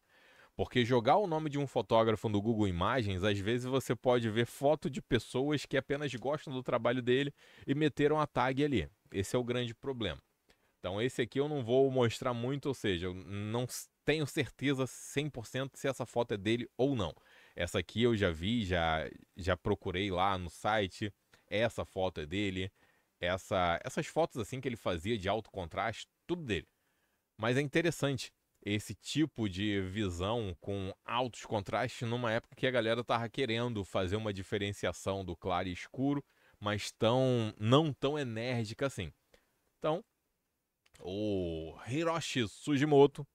Porque jogar o nome de um fotógrafo no Google Imagens, às vezes você pode ver foto de pessoas que apenas gostam do trabalho dele e meteram a tag ali. Esse é o grande problema. Então esse aqui eu não vou mostrar muito, ou seja, eu não tenho certeza 100% se essa foto é dele ou não. Essa aqui eu já vi, já já procurei lá no site. Essa foto é dele. Essa, essas fotos assim que ele fazia de alto contraste, tudo dele. Mas é interessante esse tipo de visão com altos contrastes numa época que a galera tava querendo fazer uma diferenciação do claro e escuro, mas tão não tão enérgica assim. Então, o Hiroshi Sugimoto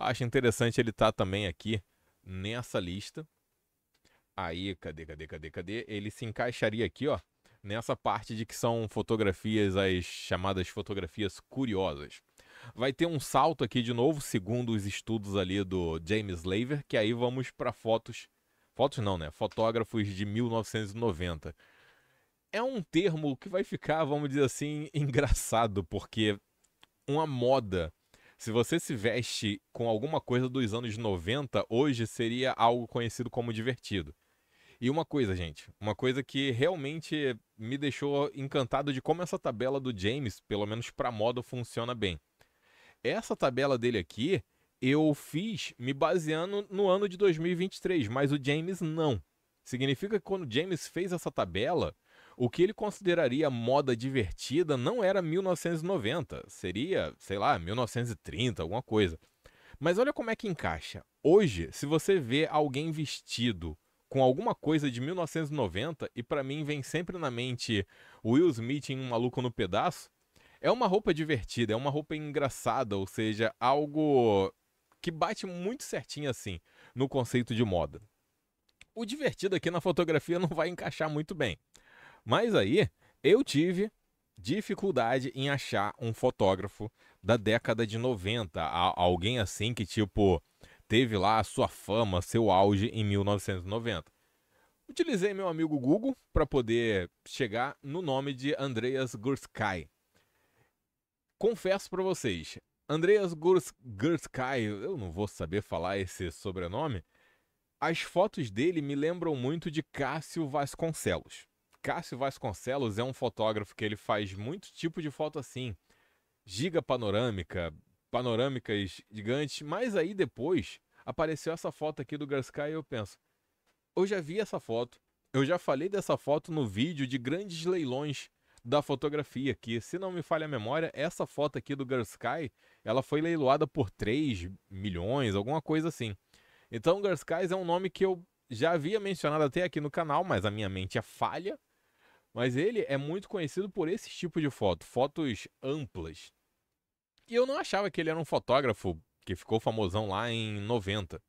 Acho interessante ele estar tá também aqui nessa lista. Aí, cadê, cadê, cadê, cadê? Ele se encaixaria aqui, ó, nessa parte de que são fotografias, as chamadas fotografias curiosas. Vai ter um salto aqui de novo, segundo os estudos ali do James Laver, que aí vamos para fotos, fotos não, né? Fotógrafos de 1990. É um termo que vai ficar, vamos dizer assim, engraçado, porque uma moda se você se veste com alguma coisa dos anos 90, hoje seria algo conhecido como divertido. E uma coisa, gente, uma coisa que realmente me deixou encantado de como essa tabela do James, pelo menos para moda, funciona bem. Essa tabela dele aqui, eu fiz me baseando no ano de 2023, mas o James não. Significa que quando o James fez essa tabela, o que ele consideraria moda divertida não era 1990, seria, sei lá, 1930, alguma coisa. Mas olha como é que encaixa. Hoje, se você vê alguém vestido com alguma coisa de 1990, e para mim vem sempre na mente Will Smith em Um Maluco no Pedaço, é uma roupa divertida, é uma roupa engraçada, ou seja, algo que bate muito certinho assim no conceito de moda. O divertido aqui na fotografia não vai encaixar muito bem. Mas aí eu tive dificuldade em achar um fotógrafo da década de 90, alguém assim que tipo teve lá a sua fama, seu auge em 1990. Utilizei meu amigo Google para poder chegar no nome de Andreas Gursky. Confesso para vocês, Andreas Gursky, eu não vou saber falar esse sobrenome. As fotos dele me lembram muito de Cássio Vasconcelos. Cássio Vasconcelos é um fotógrafo que ele faz muito tipo de foto assim, giga panorâmica, panorâmicas gigantes, mas aí depois apareceu essa foto aqui do Garsky e eu penso, eu já vi essa foto, eu já falei dessa foto no vídeo de grandes leilões da fotografia, que se não me falha a memória, essa foto aqui do Garsky, ela foi leiloada por 3 milhões, alguma coisa assim. Então, Garsky é um nome que eu já havia mencionado até aqui no canal, mas a minha mente é falha. Mas ele é muito conhecido por esse tipo de foto, fotos amplas. E eu não achava que ele era um fotógrafo que ficou famosão lá em 90.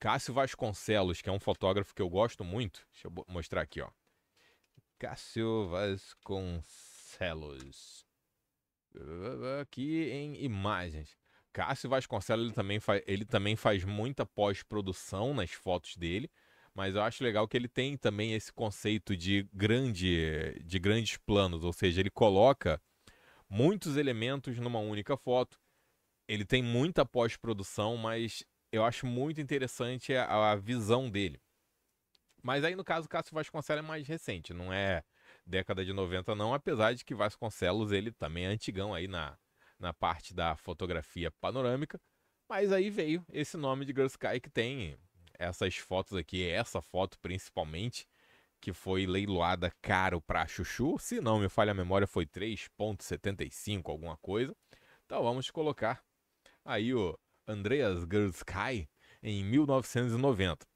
Cássio Vasconcelos, que é um fotógrafo que eu gosto muito. Deixa eu mostrar aqui, ó. Cássio Vasconcelos. Aqui em imagens. Cássio Vasconcelos ele também, faz, ele também faz muita pós-produção nas fotos dele. Mas eu acho legal que ele tem também esse conceito de grande, de grandes planos, ou seja, ele coloca muitos elementos numa única foto. Ele tem muita pós-produção, mas eu acho muito interessante a, a, visão dele. Mas aí no caso Cássio Vasconcelos é mais recente, não é década de 90 não, apesar de que Vasconcelos ele também é antigão aí na, na parte da fotografia panorâmica. Mas aí veio esse nome de Girl Sky que tem essas fotos aqui, essa foto principalmente, que foi leiloada caro para Chuchu, se não me falha a memória foi 3.75 alguma coisa. Então vamos colocar aí o Andreas Gursky em 1990.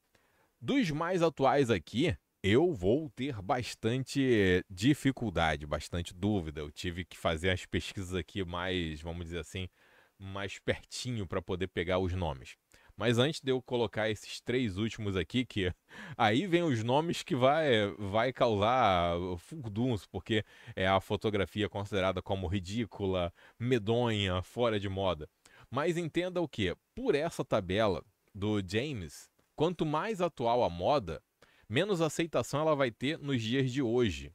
Dos mais atuais aqui, eu vou ter bastante dificuldade, bastante dúvida. Eu tive que fazer as pesquisas aqui mais, vamos dizer assim, mais pertinho para poder pegar os nomes. Mas antes de eu colocar esses três últimos aqui, que aí vem os nomes que vai, vai causar furduns, porque é a fotografia considerada como ridícula, medonha, fora de moda. Mas entenda o que? Por essa tabela do James, quanto mais atual a moda, menos aceitação ela vai ter nos dias de hoje.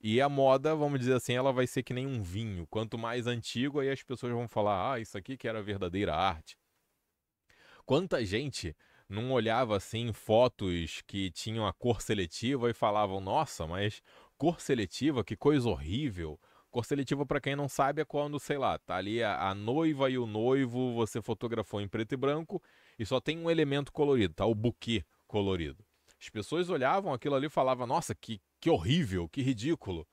E a moda, vamos dizer assim, ela vai ser que nem um vinho. Quanto mais antigo, aí as pessoas vão falar: ah, isso aqui que era verdadeira arte. Quanta gente não olhava assim fotos que tinham a cor seletiva e falavam: "Nossa, mas cor seletiva, que coisa horrível". Cor seletiva, para quem não sabe, é quando, sei lá, tá ali a, a, noiva e o noivo, você fotografou em preto e branco e só tem um elemento colorido, tá? O buquê colorido. As pessoas olhavam aquilo ali e falavam: "Nossa, que que horrível, que ridículo".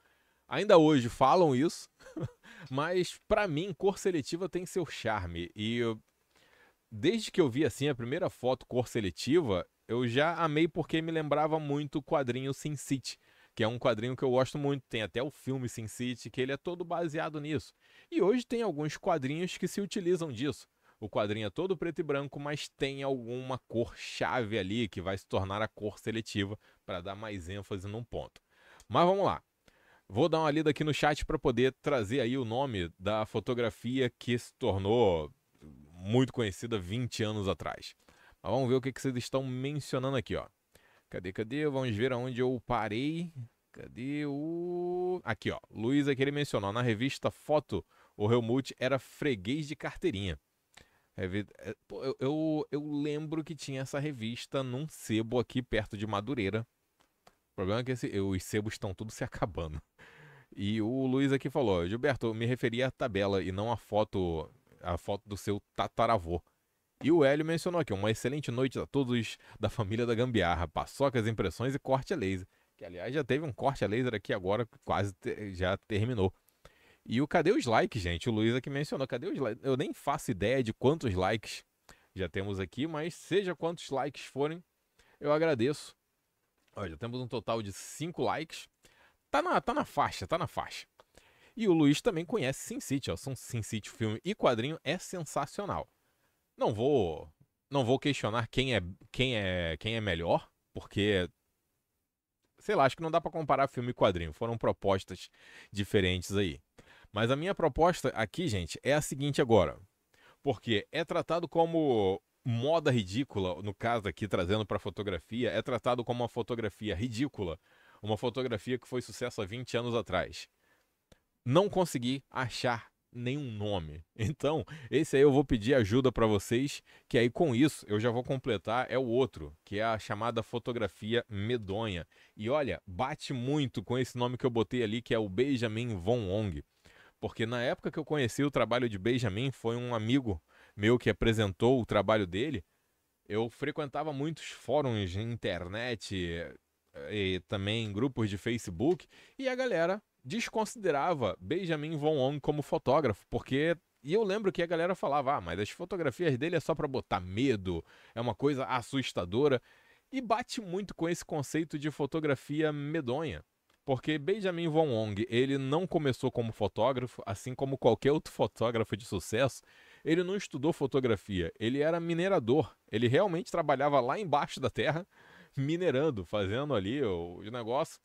Ainda hoje falam isso, mas para mim cor seletiva tem seu charme e desde que eu vi assim a primeira foto cor seletiva, eu já amei porque me lembrava muito o quadrinho Sin City, que é um quadrinho que eu gosto muito. Tem até o filme Sin City, que ele é todo baseado nisso. E hoje tem alguns quadrinhos que se utilizam disso. O quadrinho é todo preto e branco, mas tem alguma cor chave ali que vai se tornar a cor seletiva para dar mais ênfase num ponto. Mas vamos lá. Vou dar uma lida aqui no chat para poder trazer aí o nome da fotografia que se tornou muito conhecida 20 anos atrás. Mas vamos ver o que, que vocês estão mencionando aqui, ó. Cadê, cadê? Vamos ver aonde eu parei. Cadê o. Aqui, ó. Luiz aqui ele mencionou. Na revista Foto, o Helmut era freguês de carteirinha. É, eu, eu, eu, lembro que tinha essa revista num sebo aqui perto de Madureira. O problema é que esse, os sebos estão tudo se acabando. E o Luiz aqui falou: Gilberto, me referia à tabela e não à foto a foto do seu tataravô. E o Hélio mencionou aqui, uma excelente noite a todos da família da Gambiarra, paçocas, impressões e corte a laser. Que aliás já teve um corte a laser aqui agora, quase te, já terminou. E o cadê os likes, gente? O Luiz aqui mencionou, cadê os likes? Eu nem faço ideia de quantos likes já temos aqui, mas seja quantos likes forem, eu agradeço. Olha, já temos um total de 5 likes. Tá na, tá na faixa, tá na faixa. E o Luiz também conhece Sin City, ó. Sin City filme e quadrinho é sensacional. Não vou não vou questionar quem é quem é quem é melhor, porque sei lá, acho que não dá para comparar filme e quadrinho. Foram propostas diferentes aí. Mas a minha proposta aqui, gente, é a seguinte agora. Porque é tratado como moda ridícula, no caso aqui trazendo para fotografia, é tratado como uma fotografia ridícula, uma fotografia que foi sucesso há 20 anos atrás não consegui achar nenhum nome. Então, esse aí eu vou pedir ajuda para vocês, que aí com isso eu já vou completar é o outro, que é a chamada fotografia medonha. E olha, bate muito com esse nome que eu botei ali, que é o Benjamin von Ong. Porque na época que eu conheci o trabalho de Benjamin, foi um amigo meu que apresentou o trabalho dele. Eu frequentava muitos fóruns de internet eh, e também grupos de Facebook, e a galera desconsiderava Benjamin Von Ong como fotógrafo, porque e eu lembro que a galera falava: "Ah, mas as fotografias dele é só para botar medo, é uma coisa assustadora". E bate muito com esse conceito de fotografia medonha. Porque Benjamin Von Ong, ele não começou como fotógrafo, assim como qualquer outro fotógrafo de sucesso, ele não estudou fotografia, ele era minerador. Ele realmente trabalhava lá embaixo da terra, minerando, fazendo ali o negócio.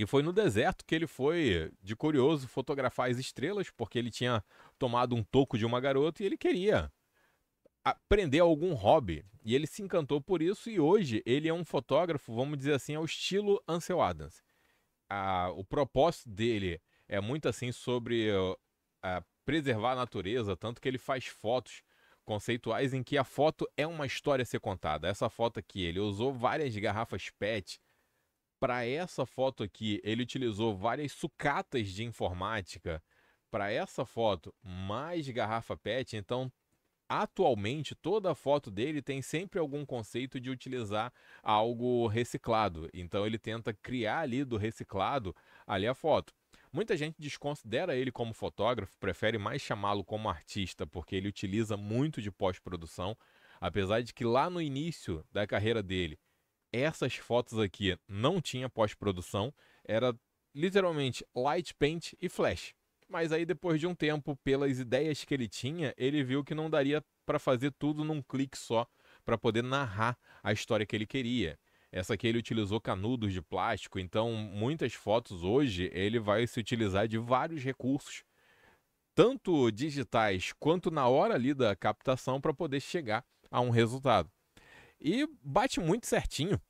E foi no deserto que ele foi, de curioso, fotografar as estrelas, porque ele tinha tomado um toco de uma garota e ele queria aprender algum hobby. E ele se encantou por isso e hoje ele é um fotógrafo, vamos dizer assim, ao estilo Ansel Adams. Ah, o propósito dele é muito assim sobre ah, preservar a natureza, tanto que ele faz fotos conceituais em que a foto é uma história a ser contada. Essa foto aqui, ele usou várias garrafas PET, para essa foto aqui, ele utilizou várias sucatas de informática. Para essa foto, mais garrafa PET. Então, atualmente, toda foto dele tem sempre algum conceito de utilizar algo reciclado. Então, ele tenta criar ali do reciclado ali a foto. Muita gente desconsidera ele como fotógrafo, prefere mais chamá-lo como artista, porque ele utiliza muito de pós-produção, apesar de que lá no início da carreira dele essas fotos aqui não tinha pós-produção, era literalmente light paint e flash. Mas aí depois de um tempo, pelas ideias que ele tinha, ele viu que não daria para fazer tudo num clique só para poder narrar a história que ele queria. Essa aqui ele utilizou canudos de plástico, então muitas fotos hoje ele vai se utilizar de vários recursos, tanto digitais quanto na hora ali da captação para poder chegar a um resultado. E bate muito certinho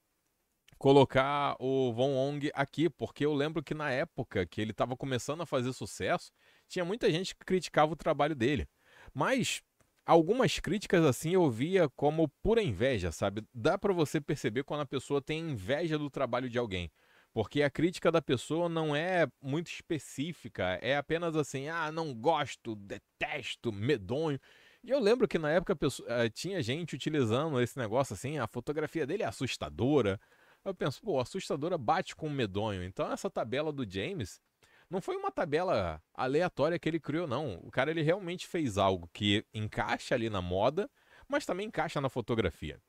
colocar o Von Ong aqui, porque eu lembro que na época que ele estava começando a fazer sucesso, tinha muita gente que criticava o trabalho dele. Mas algumas críticas assim eu via como pura inveja, sabe? Dá para você perceber quando a pessoa tem inveja do trabalho de alguém. Porque a crítica da pessoa não é muito específica, é apenas assim, ah, não gosto, detesto, medonho. E eu lembro que na época uh, tinha gente utilizando esse negócio assim, a fotografia dele é assustadora. Eu penso, pô, assustadora bate com medonho. Então essa tabela do James não foi uma tabela aleatória que ele criou, não. O cara ele realmente fez algo que encaixa ali na moda, mas também encaixa na fotografia.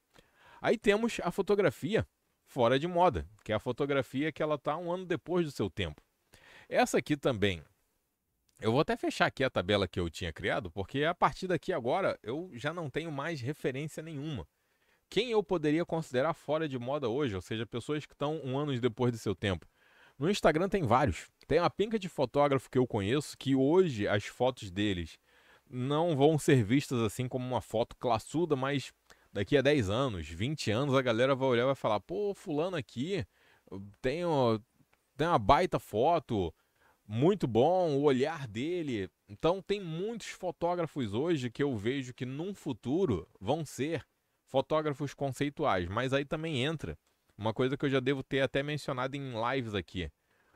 Aí temos a fotografia fora de moda, que é a fotografia que ela tá um ano depois do seu tempo. Essa aqui também. Eu vou até fechar aqui a tabela que eu tinha criado, porque a partir daqui agora eu já não tenho mais referência nenhuma. Quem eu poderia considerar fora de moda hoje, ou seja, pessoas que estão um ano depois do seu tempo? No Instagram tem vários. Tem uma pinca de fotógrafo que eu conheço que hoje as fotos deles não vão ser vistas assim como uma foto classuda, mas daqui a 10 anos, 20 anos, a galera vai olhar e vai falar: pô, Fulano aqui tem, tem uma baita foto, muito bom, o olhar dele. Então, tem muitos fotógrafos hoje que eu vejo que num futuro vão ser fotógrafos conceituais, mas aí também entra uma coisa que eu já devo ter até mencionado em lives aqui.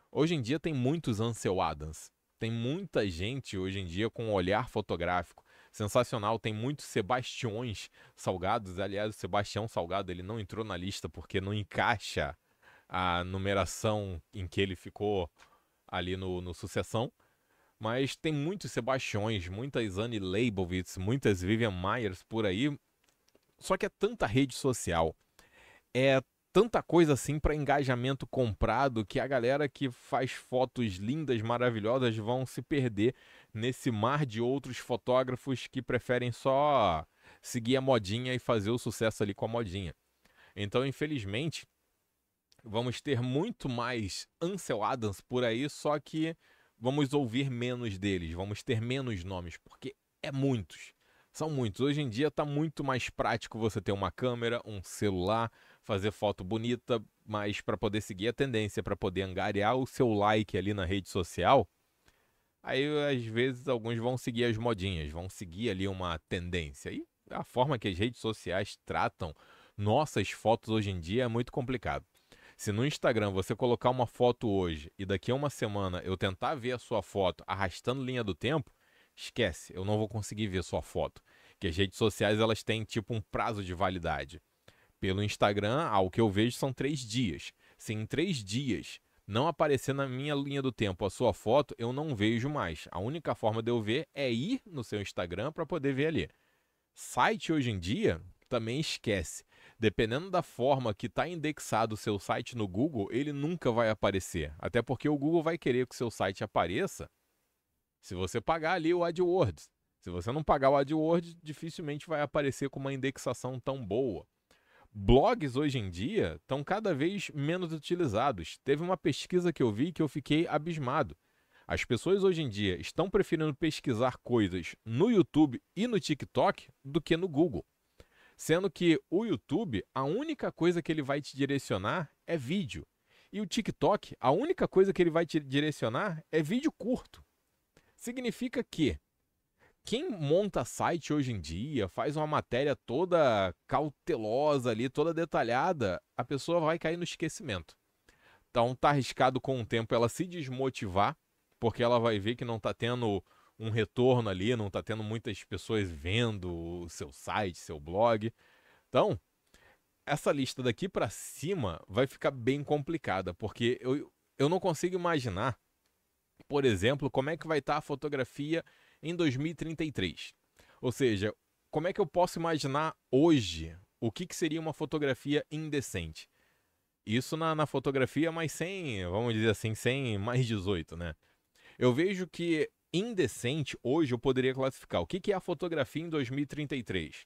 Hoje em dia tem muitos Ansel Adams. Tem muita gente hoje em dia com um olhar fotográfico sensacional. Tem muitos Sebastiões Salgados. Aliás, o Sebastião Salgado ele não entrou na lista porque não encaixa a numeração em que ele ficou ali no, no Sucessão. Mas tem muitos Sebastiões, muitas Anne Leibovitz, muitas Vivian Myers por aí. Só que é tanta rede social, é tanta coisa assim para engajamento comprado que a galera que faz fotos lindas, maravilhosas vão se perder nesse mar de outros fotógrafos que preferem só seguir a modinha e fazer o sucesso ali com a modinha. Então, infelizmente, vamos ter muito mais Ansel Adams por aí, só que vamos ouvir menos deles, vamos ter menos nomes, porque é muitos. São muitos. Hoje em dia está muito mais prático você ter uma câmera, um celular, fazer foto bonita, mas para poder seguir a tendência, para poder angariar o seu like ali na rede social, aí às vezes alguns vão seguir as modinhas, vão seguir ali uma tendência. E a forma que as redes sociais tratam nossas fotos hoje em dia é muito complicado. Se no Instagram você colocar uma foto hoje e daqui a uma semana eu tentar ver a sua foto arrastando linha do tempo, esquece, eu não vou conseguir ver sua foto. Que as redes sociais elas têm tipo um prazo de validade pelo Instagram, ao que eu vejo, são três dias. Se em três dias não aparecer na minha linha do tempo a sua foto, eu não vejo mais. A única forma de eu ver é ir no seu Instagram para poder ver ali. Site hoje em dia, também esquece. Dependendo da forma que está indexado o seu site no Google, ele nunca vai aparecer. Até porque o Google vai querer que o seu site apareça se você pagar ali o AdWords. Se você não pagar o AdWords, dificilmente vai aparecer com uma indexação tão boa blogs hoje em dia estão cada vez menos utilizados. Teve uma pesquisa que eu vi que eu fiquei abismado. As pessoas hoje em dia estão preferindo pesquisar coisas no YouTube e no TikTok do que no Google. Sendo que o YouTube, a única coisa que ele vai te direcionar é vídeo. E o TikTok, a única coisa que ele vai te direcionar é vídeo curto. Significa que quem monta site hoje em dia, faz uma matéria toda cautelosa ali, toda detalhada, a pessoa vai cair no esquecimento. Então tá arriscado com o tempo ela se desmotivar, porque ela vai ver que não tá tendo um retorno ali, não tá tendo muitas pessoas vendo o seu site, seu blog. Então, essa lista daqui para cima vai ficar bem complicada, porque eu, eu não consigo imaginar, por exemplo, como é que vai estar tá a fotografia em 2033. Ou seja, como é que eu posso imaginar hoje o que, que seria uma fotografia indecente? Isso na, na fotografia, mas sem, vamos dizer assim, sem mais 18, né? Eu vejo que indecente hoje eu poderia classificar. O que, que é a fotografia em 2033?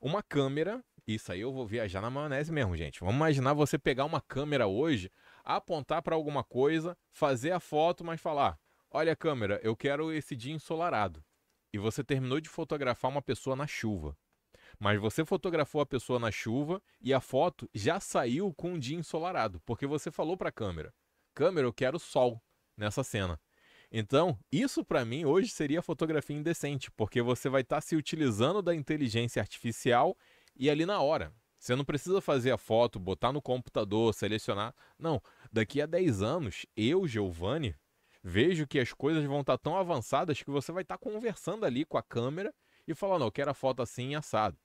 Uma câmera Isso aí eu vou viajar na maionese mesmo, gente. Vamos imaginar você pegar uma câmera hoje, apontar para alguma coisa, fazer a foto, mas falar: Olha, câmera, eu quero esse dia ensolarado. E você terminou de fotografar uma pessoa na chuva. Mas você fotografou a pessoa na chuva e a foto já saiu com um dia ensolarado, porque você falou para a câmera: Câmera, eu quero sol nessa cena. Então, isso para mim hoje seria fotografia indecente, porque você vai estar tá se utilizando da inteligência artificial e ali na hora. Você não precisa fazer a foto, botar no computador, selecionar. Não, daqui a 10 anos, eu, Giovanni, vejo que as coisas vão estar tá tão avançadas que você vai estar tá conversando ali com a câmera e falando, eu quero a foto assim assado.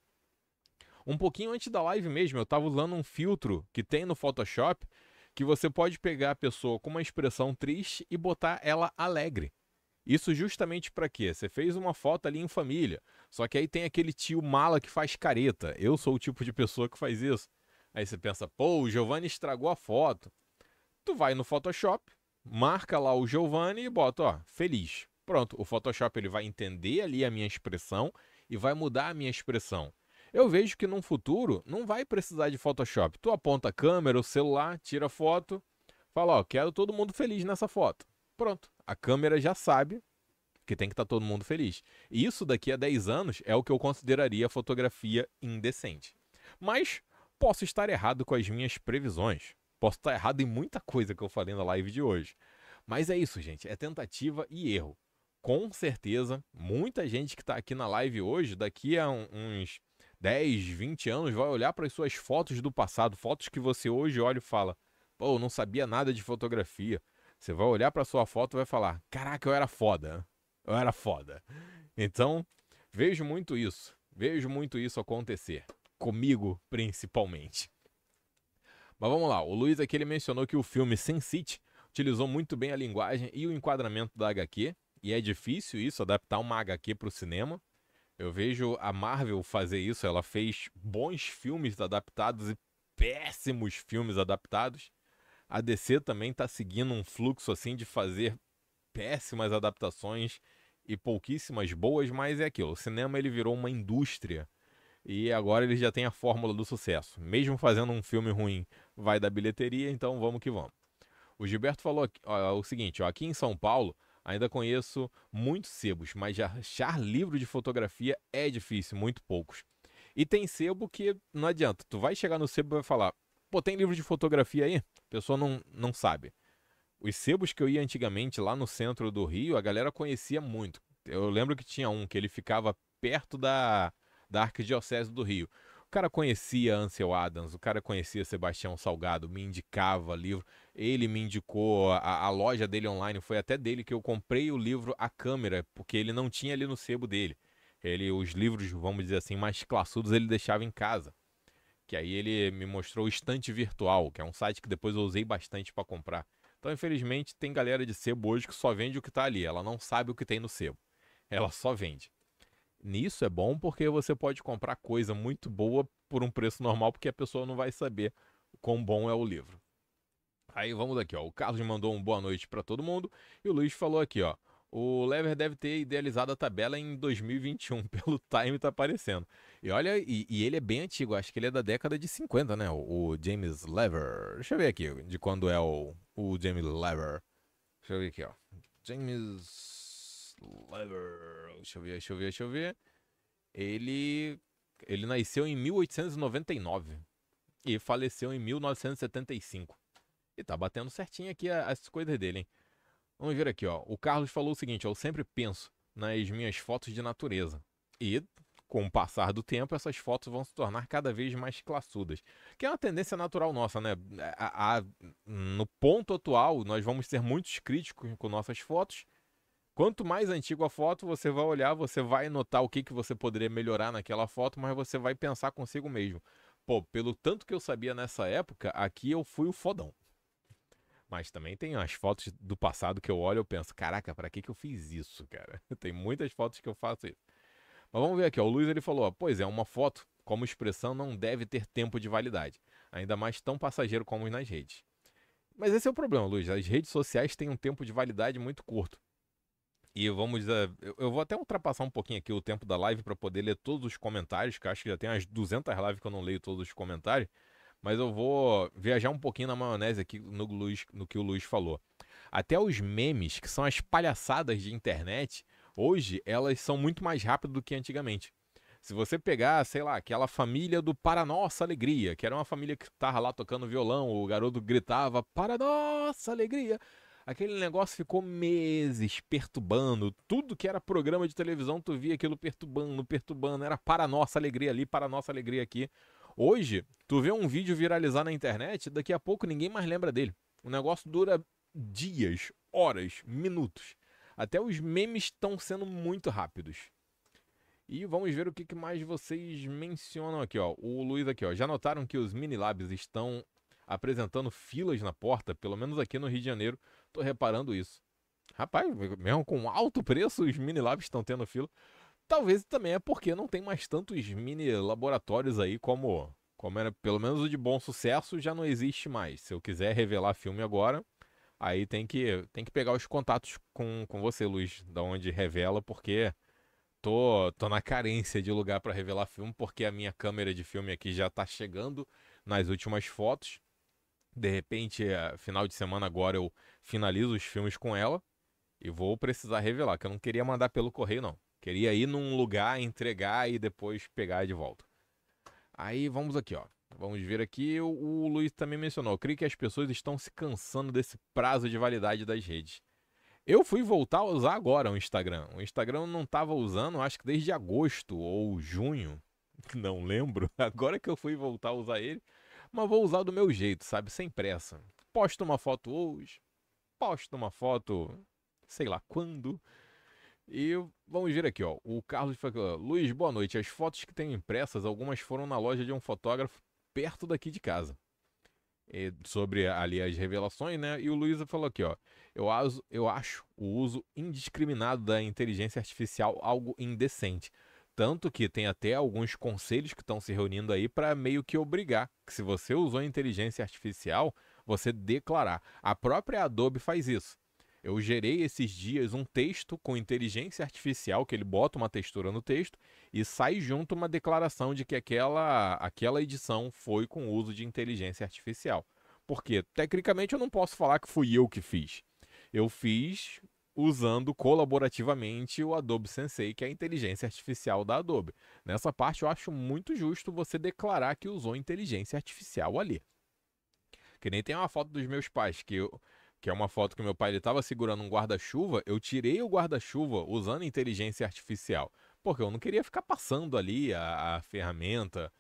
Um pouquinho antes da live mesmo, eu estava usando um filtro que tem no Photoshop que você pode pegar a pessoa com uma expressão triste e botar ela alegre. Isso justamente para quê? Você fez uma foto ali em família, só que aí tem aquele tio mala que faz careta. Eu sou o tipo de pessoa que faz isso. Aí você pensa, pô, o Giovanni estragou a foto. Tu vai no Photoshop, marca lá o Giovanni e bota, ó, feliz. Pronto, o Photoshop ele vai entender ali a minha expressão e vai mudar a minha expressão. Eu vejo que num futuro não vai precisar de Photoshop. Tu aponta a câmera, o celular, tira foto, fala, ó, quero todo mundo feliz nessa foto. Pronto, a câmera já sabe que tem que estar tá todo mundo feliz. E isso daqui a 10 anos é o que eu consideraria fotografia indecente. Mas posso estar errado com as minhas previsões. Posso estar errado em muita coisa que eu falei na live de hoje. Mas é isso, gente, é tentativa e erro. Com certeza, muita gente que está aqui na live hoje, daqui a uns 10, 20 anos, vai olhar para as suas fotos do passado, fotos que você hoje olha e fala: pô, eu não sabia nada de fotografia. Você vai olhar para sua foto e vai falar: caraca, eu era foda. Eu era foda. Então, vejo muito isso. Vejo muito isso acontecer. Comigo, principalmente. Mas vamos lá. O Luiz aqui ele mencionou que o filme Sin City utilizou muito bem a linguagem e o enquadramento da HQ. E é difícil isso, adaptar uma HQ para o cinema. Eu vejo a Marvel fazer isso, ela fez bons filmes adaptados e péssimos filmes adaptados. A DC também está seguindo um fluxo assim de fazer péssimas adaptações e pouquíssimas boas, mas é aquilo. O cinema ele virou uma indústria e agora ele já tem a fórmula do sucesso. Mesmo fazendo um filme ruim, vai da bilheteria, então vamos que vamos. O Gilberto falou ó, o seguinte: ó, aqui em São Paulo Ainda conheço muitos sebos, mas achar livro de fotografia é difícil, muito poucos. E tem sebo que não adianta. Tu vai chegar no sebo e vai falar: pô, tem livro de fotografia aí? A pessoa não, não sabe. Os sebos que eu ia antigamente lá no centro do Rio, a galera conhecia muito. Eu lembro que tinha um que ele ficava perto da, da Arquidiocese do Rio cara conhecia Ansel Adams, o cara conhecia Sebastião Salgado, me indicava livro, ele me indicou, a, a, loja dele online, foi até dele que eu comprei o livro A Câmera, porque ele não tinha ali no sebo dele. Ele, os livros, vamos dizer assim, mais classudos, ele deixava em casa. Que aí ele me mostrou o Estante Virtual, que é um site que depois eu usei bastante para comprar. Então, infelizmente, tem galera de sebo hoje que só vende o que está ali, ela não sabe o que tem no sebo. Ela só vende. Nisso é bom porque você pode comprar coisa muito boa por um preço normal, porque a pessoa não vai saber quão bom é o livro. Aí vamos aqui, ó. O Carlos mandou um boa noite para todo mundo e o Luiz falou aqui, ó. O Lever deve ter idealizado a tabela em 2021, pelo time tá aparecendo. E olha, e, e, ele é bem antigo, acho que ele é da década de 50, né? O, o James Lever. Deixa eu ver aqui de quando é o, o James Lever. Deixa eu ver aqui, ó. James. Deixa eu ver, deixa eu ver, deixa eu ver. Ele, ele nasceu em 1899 e faleceu em 1975. E tá batendo certinho aqui as coisas dele, hein? Vamos ver aqui, ó. O Carlos falou o seguinte: eu sempre penso nas minhas fotos de natureza. E com o passar do tempo, essas fotos vão se tornar cada vez mais classudas. Que é uma tendência natural nossa, né? A, a, no ponto atual, nós vamos ser muito críticos com nossas fotos Quanto mais antiga a foto, você vai olhar, você vai notar o que, que você poderia melhorar naquela foto, mas você vai pensar consigo mesmo. Pô, pelo tanto que eu sabia nessa época, aqui eu fui o fodão. Mas também tem as fotos do passado que eu olho e penso, caraca, para que, que eu fiz isso, cara? tem muitas fotos que eu faço isso. Mas vamos ver aqui, ó. o Luiz ele falou, ó, pois é, uma foto como expressão não deve ter tempo de validade, ainda mais tão passageiro como nas redes. Mas esse é o problema, Luiz. As redes sociais têm um tempo de validade muito curto. E vamos. Uh, eu vou até ultrapassar um pouquinho aqui o tempo da live para poder ler todos os comentários, que acho que já tem umas 200 lives que eu não leio todos os comentários. Mas eu vou viajar um pouquinho na maionese aqui no, Luiz, no que o Luiz falou. Até os memes, que são as palhaçadas de internet, hoje elas são muito mais rápidas do que antigamente. Se você pegar, sei lá, aquela família do Para Nossa Alegria, que era uma família que tava lá tocando violão, o garoto gritava Para Nossa Alegria. Aquele negócio ficou meses perturbando. Tudo que era programa de televisão, tu via aquilo perturbando, perturbando. Era para nossa alegria ali, para nossa alegria aqui. Hoje, tu vê um vídeo viralizar na internet, daqui a pouco ninguém mais lembra dele. O negócio dura dias, horas, minutos. Até os memes estão sendo muito rápidos. E vamos ver o que mais vocês mencionam aqui, ó. O Luiz aqui, ó. Já notaram que os mini labs estão apresentando filas na porta, pelo menos aqui no Rio de Janeiro, tô reparando isso. Rapaz, mesmo com alto preço, os mini labs estão tendo fila. Talvez também é porque não tem mais tantos mini laboratórios aí como, como era, pelo menos o de bom sucesso já não existe mais. Se eu quiser revelar filme agora, aí tem que, tem que pegar os contatos com, com você, Luiz, da onde revela, porque tô, tô na carência de lugar para revelar filme, porque a minha câmera de filme aqui já tá chegando nas últimas fotos. De repente, é, final de semana agora eu finalizo os filmes com ela e vou precisar revelar, que eu não queria mandar pelo correio, não. Queria ir num lugar, entregar e depois pegar de volta. Aí vamos aqui, ó. Vamos ver aqui. O, o Luiz também mencionou. Eu creio que as pessoas estão se cansando desse prazo de validade das redes. Eu fui voltar a usar agora o Instagram. O Instagram eu não estava usando, acho que desde agosto ou junho. Não lembro. Agora que eu fui voltar a usar ele. Mas vou usar do meu jeito, sabe? Sem pressa. Posto uma foto hoje. Posto uma foto, sei lá quando. E vamos ver aqui, ó. O Carlos falou: Luiz, boa noite. As fotos que tenho impressas, algumas foram na loja de um fotógrafo perto daqui de casa. E sobre ali as revelações, né? E o Luiz falou aqui, ó. Eu, aso, eu acho o uso indiscriminado da inteligência artificial algo indecente. Tanto que tem até alguns conselhos que estão se reunindo aí para meio que obrigar que se você usou inteligência artificial, você declarar. A própria Adobe faz isso. Eu gerei esses dias um texto com inteligência artificial, que ele bota uma textura no texto e sai junto uma declaração de que aquela, aquela edição foi com uso de inteligência artificial. Porque, tecnicamente, eu não posso falar que fui eu que fiz. Eu fiz usando colaborativamente o Adobe Sensei, que é a inteligência artificial da Adobe. Nessa parte, eu acho muito justo você declarar que usou inteligência artificial ali. Que nem tem uma foto dos meus pais, que eu, que é uma foto que meu pai estava segurando um guarda-chuva, eu tirei o guarda-chuva usando inteligência artificial, porque eu não queria ficar passando ali a, a ferramenta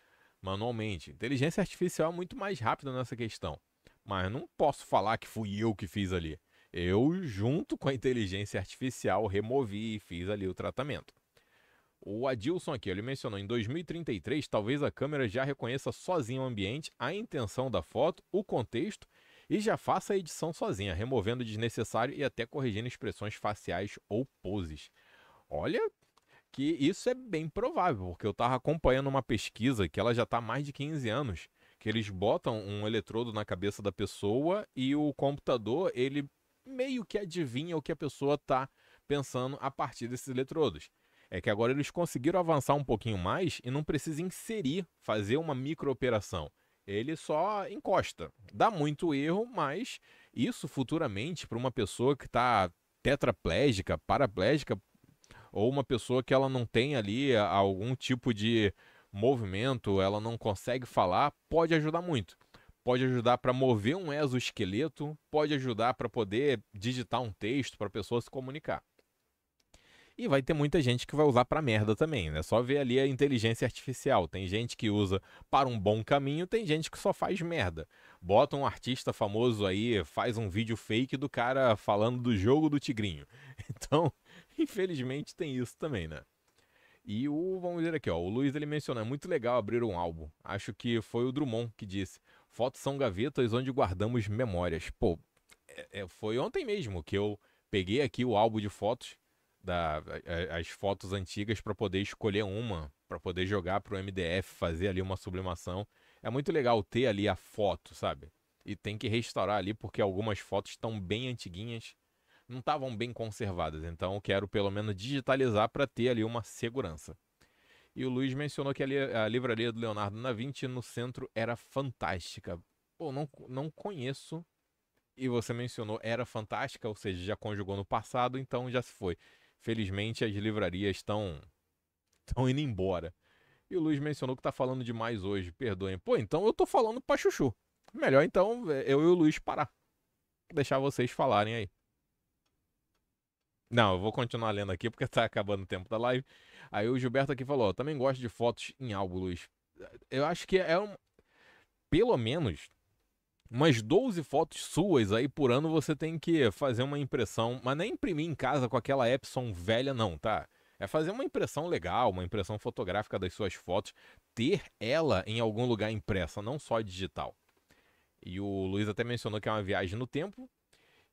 manualmente. Inteligência artificial é muito mais rápida nessa questão, mas não posso falar que fui eu que fiz ali. Eu, junto com a inteligência artificial, removi e fiz ali o tratamento. O Adilson aqui, ele mencionou em 2033, talvez a câmera já reconheça sozinha o ambiente, a intenção da foto, o contexto e já faça a edição sozinha, removendo o desnecessário e até corrigindo expressões faciais ou poses. Olha que isso é bem provável, porque eu estava acompanhando uma pesquisa que ela já está há mais de 15 anos, que eles botam um eletrodo na cabeça da pessoa e o computador, ele meio que adivinha o que a pessoa está pensando a partir desses eletrodos. É que agora eles conseguiram avançar um pouquinho mais e não precisa inserir, fazer uma microoperação ele só encosta. Dá muito erro, mas isso futuramente para uma pessoa que está tetraplégica, paraplégica, ou uma pessoa que ela não tem ali algum tipo de movimento, ela não consegue falar, pode ajudar muito. Pode ajudar para mover um exoesqueleto, pode ajudar para poder digitar um texto para a pessoa se comunicar. E vai ter muita gente que vai usar para merda também, né? Só ver ali a inteligência artificial. Tem gente que usa para um bom caminho, tem gente que só faz merda. Bota um artista famoso aí, faz um vídeo fake do cara falando do jogo do Tigrinho. Então, infelizmente tem isso também, né? E o, vamos ver aqui, ó, o Luiz ele menciona, é muito legal abrir um álbum. Acho que foi o Drummond que disse, fotos são gavetas onde guardamos memórias. Pô, é, é, foi ontem mesmo que eu peguei aqui o álbum de fotos da, as fotos antigas para poder escolher uma, para poder jogar para o MDF, fazer ali uma sublimação. É muito legal ter ali a foto, sabe? E tem que restaurar ali porque algumas fotos estão bem antiguinhas. não estavam bem conservadas. Então eu quero pelo menos digitalizar para ter ali uma segurança. E o Luiz mencionou que a, livraria do Leonardo da Vinci no centro era fantástica. Pô, não, não conheço. E você mencionou era fantástica, ou seja, já conjugou no passado, então já se foi. Felizmente as livrarias estão estão indo embora. E o Luiz mencionou que tá falando demais hoje, perdoem. Pô, então eu tô falando pra chuchu. Melhor então é, eu e o Luiz parar. Deixar vocês falarem aí. Não, eu vou continuar lendo aqui porque tá acabando o tempo da live. Aí o Gilberto aqui falou: também gosto de fotos em álbum, Luiz. Eu acho que é um. Pelo menos umas 12 fotos suas aí por ano você tem que fazer uma impressão, mas nem imprimir em casa com aquela Epson velha, não, tá? É fazer uma impressão legal, uma impressão fotográfica das suas fotos, ter ela em algum lugar impressa, não só digital. E o Luiz até mencionou que é uma viagem no tempo.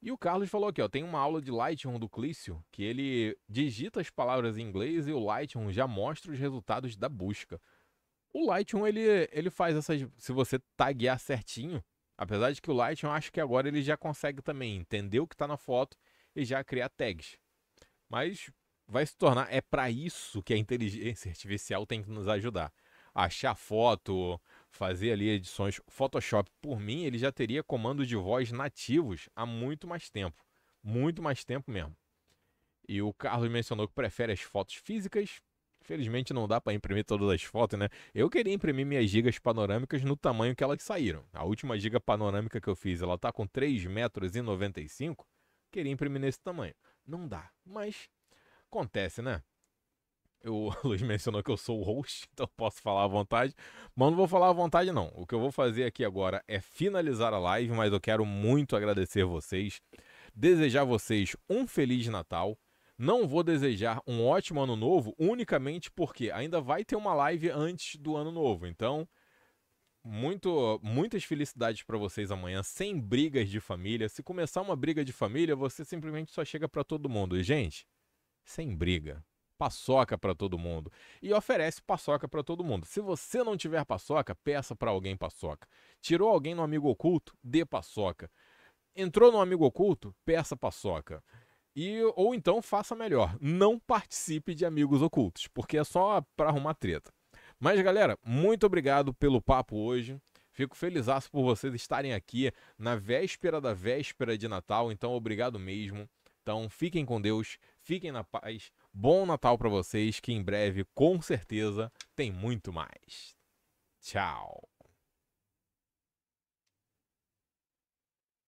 E o Carlos falou aqui, ó, tem uma aula de Lightroom do Clício, que ele digita as palavras em inglês e o Lightroom já mostra os resultados da busca. O Lightroom, ele, ele faz essas... Se você taguear certinho, apesar de que o Lightroom, acho que agora ele já consegue também entender o que está na foto e já criar tags. Mas vai se tornar... É para isso que a inteligência artificial tem que nos ajudar. Achar foto, fazer ali edições Photoshop por mim, ele já teria comandos de voz nativos há muito mais tempo. Muito mais tempo mesmo. E o Carlos mencionou que prefere as fotos físicas. Felizmente não dá para imprimir todas as fotos, né? Eu queria imprimir minhas gigas panorâmicas no tamanho que elas saíram. A última giga panorâmica que eu fiz, ela tá com 3 metros e 95. Queria imprimir nesse tamanho. Não dá, mas acontece, né? O Luiz mencionou que eu sou o host, então posso falar à vontade. Mas não vou falar à vontade, não. O que eu vou fazer aqui agora é finalizar a live, mas eu quero muito agradecer vocês. Desejar vocês um Feliz Natal. Não vou desejar um ótimo ano novo unicamente porque ainda vai ter uma live antes do ano novo. Então, muito, muitas felicidades para vocês amanhã, sem brigas de família. Se começar uma briga de família, você simplesmente só chega para todo mundo. E, gente, sem briga paçoca para todo mundo e oferece paçoca para todo mundo. Se você não tiver paçoca, peça para alguém paçoca. Tirou alguém no amigo oculto, dê paçoca. Entrou no amigo oculto, peça paçoca. E ou então faça melhor, não participe de amigos ocultos, porque é só para arrumar treta. Mas galera, muito obrigado pelo papo hoje. Fico feliz por vocês estarem aqui na véspera da véspera de Natal, então obrigado mesmo. Então fiquem com Deus, fiquem na paz. Bom Natal para vocês, que em breve, com certeza, tem muito mais. Tchau.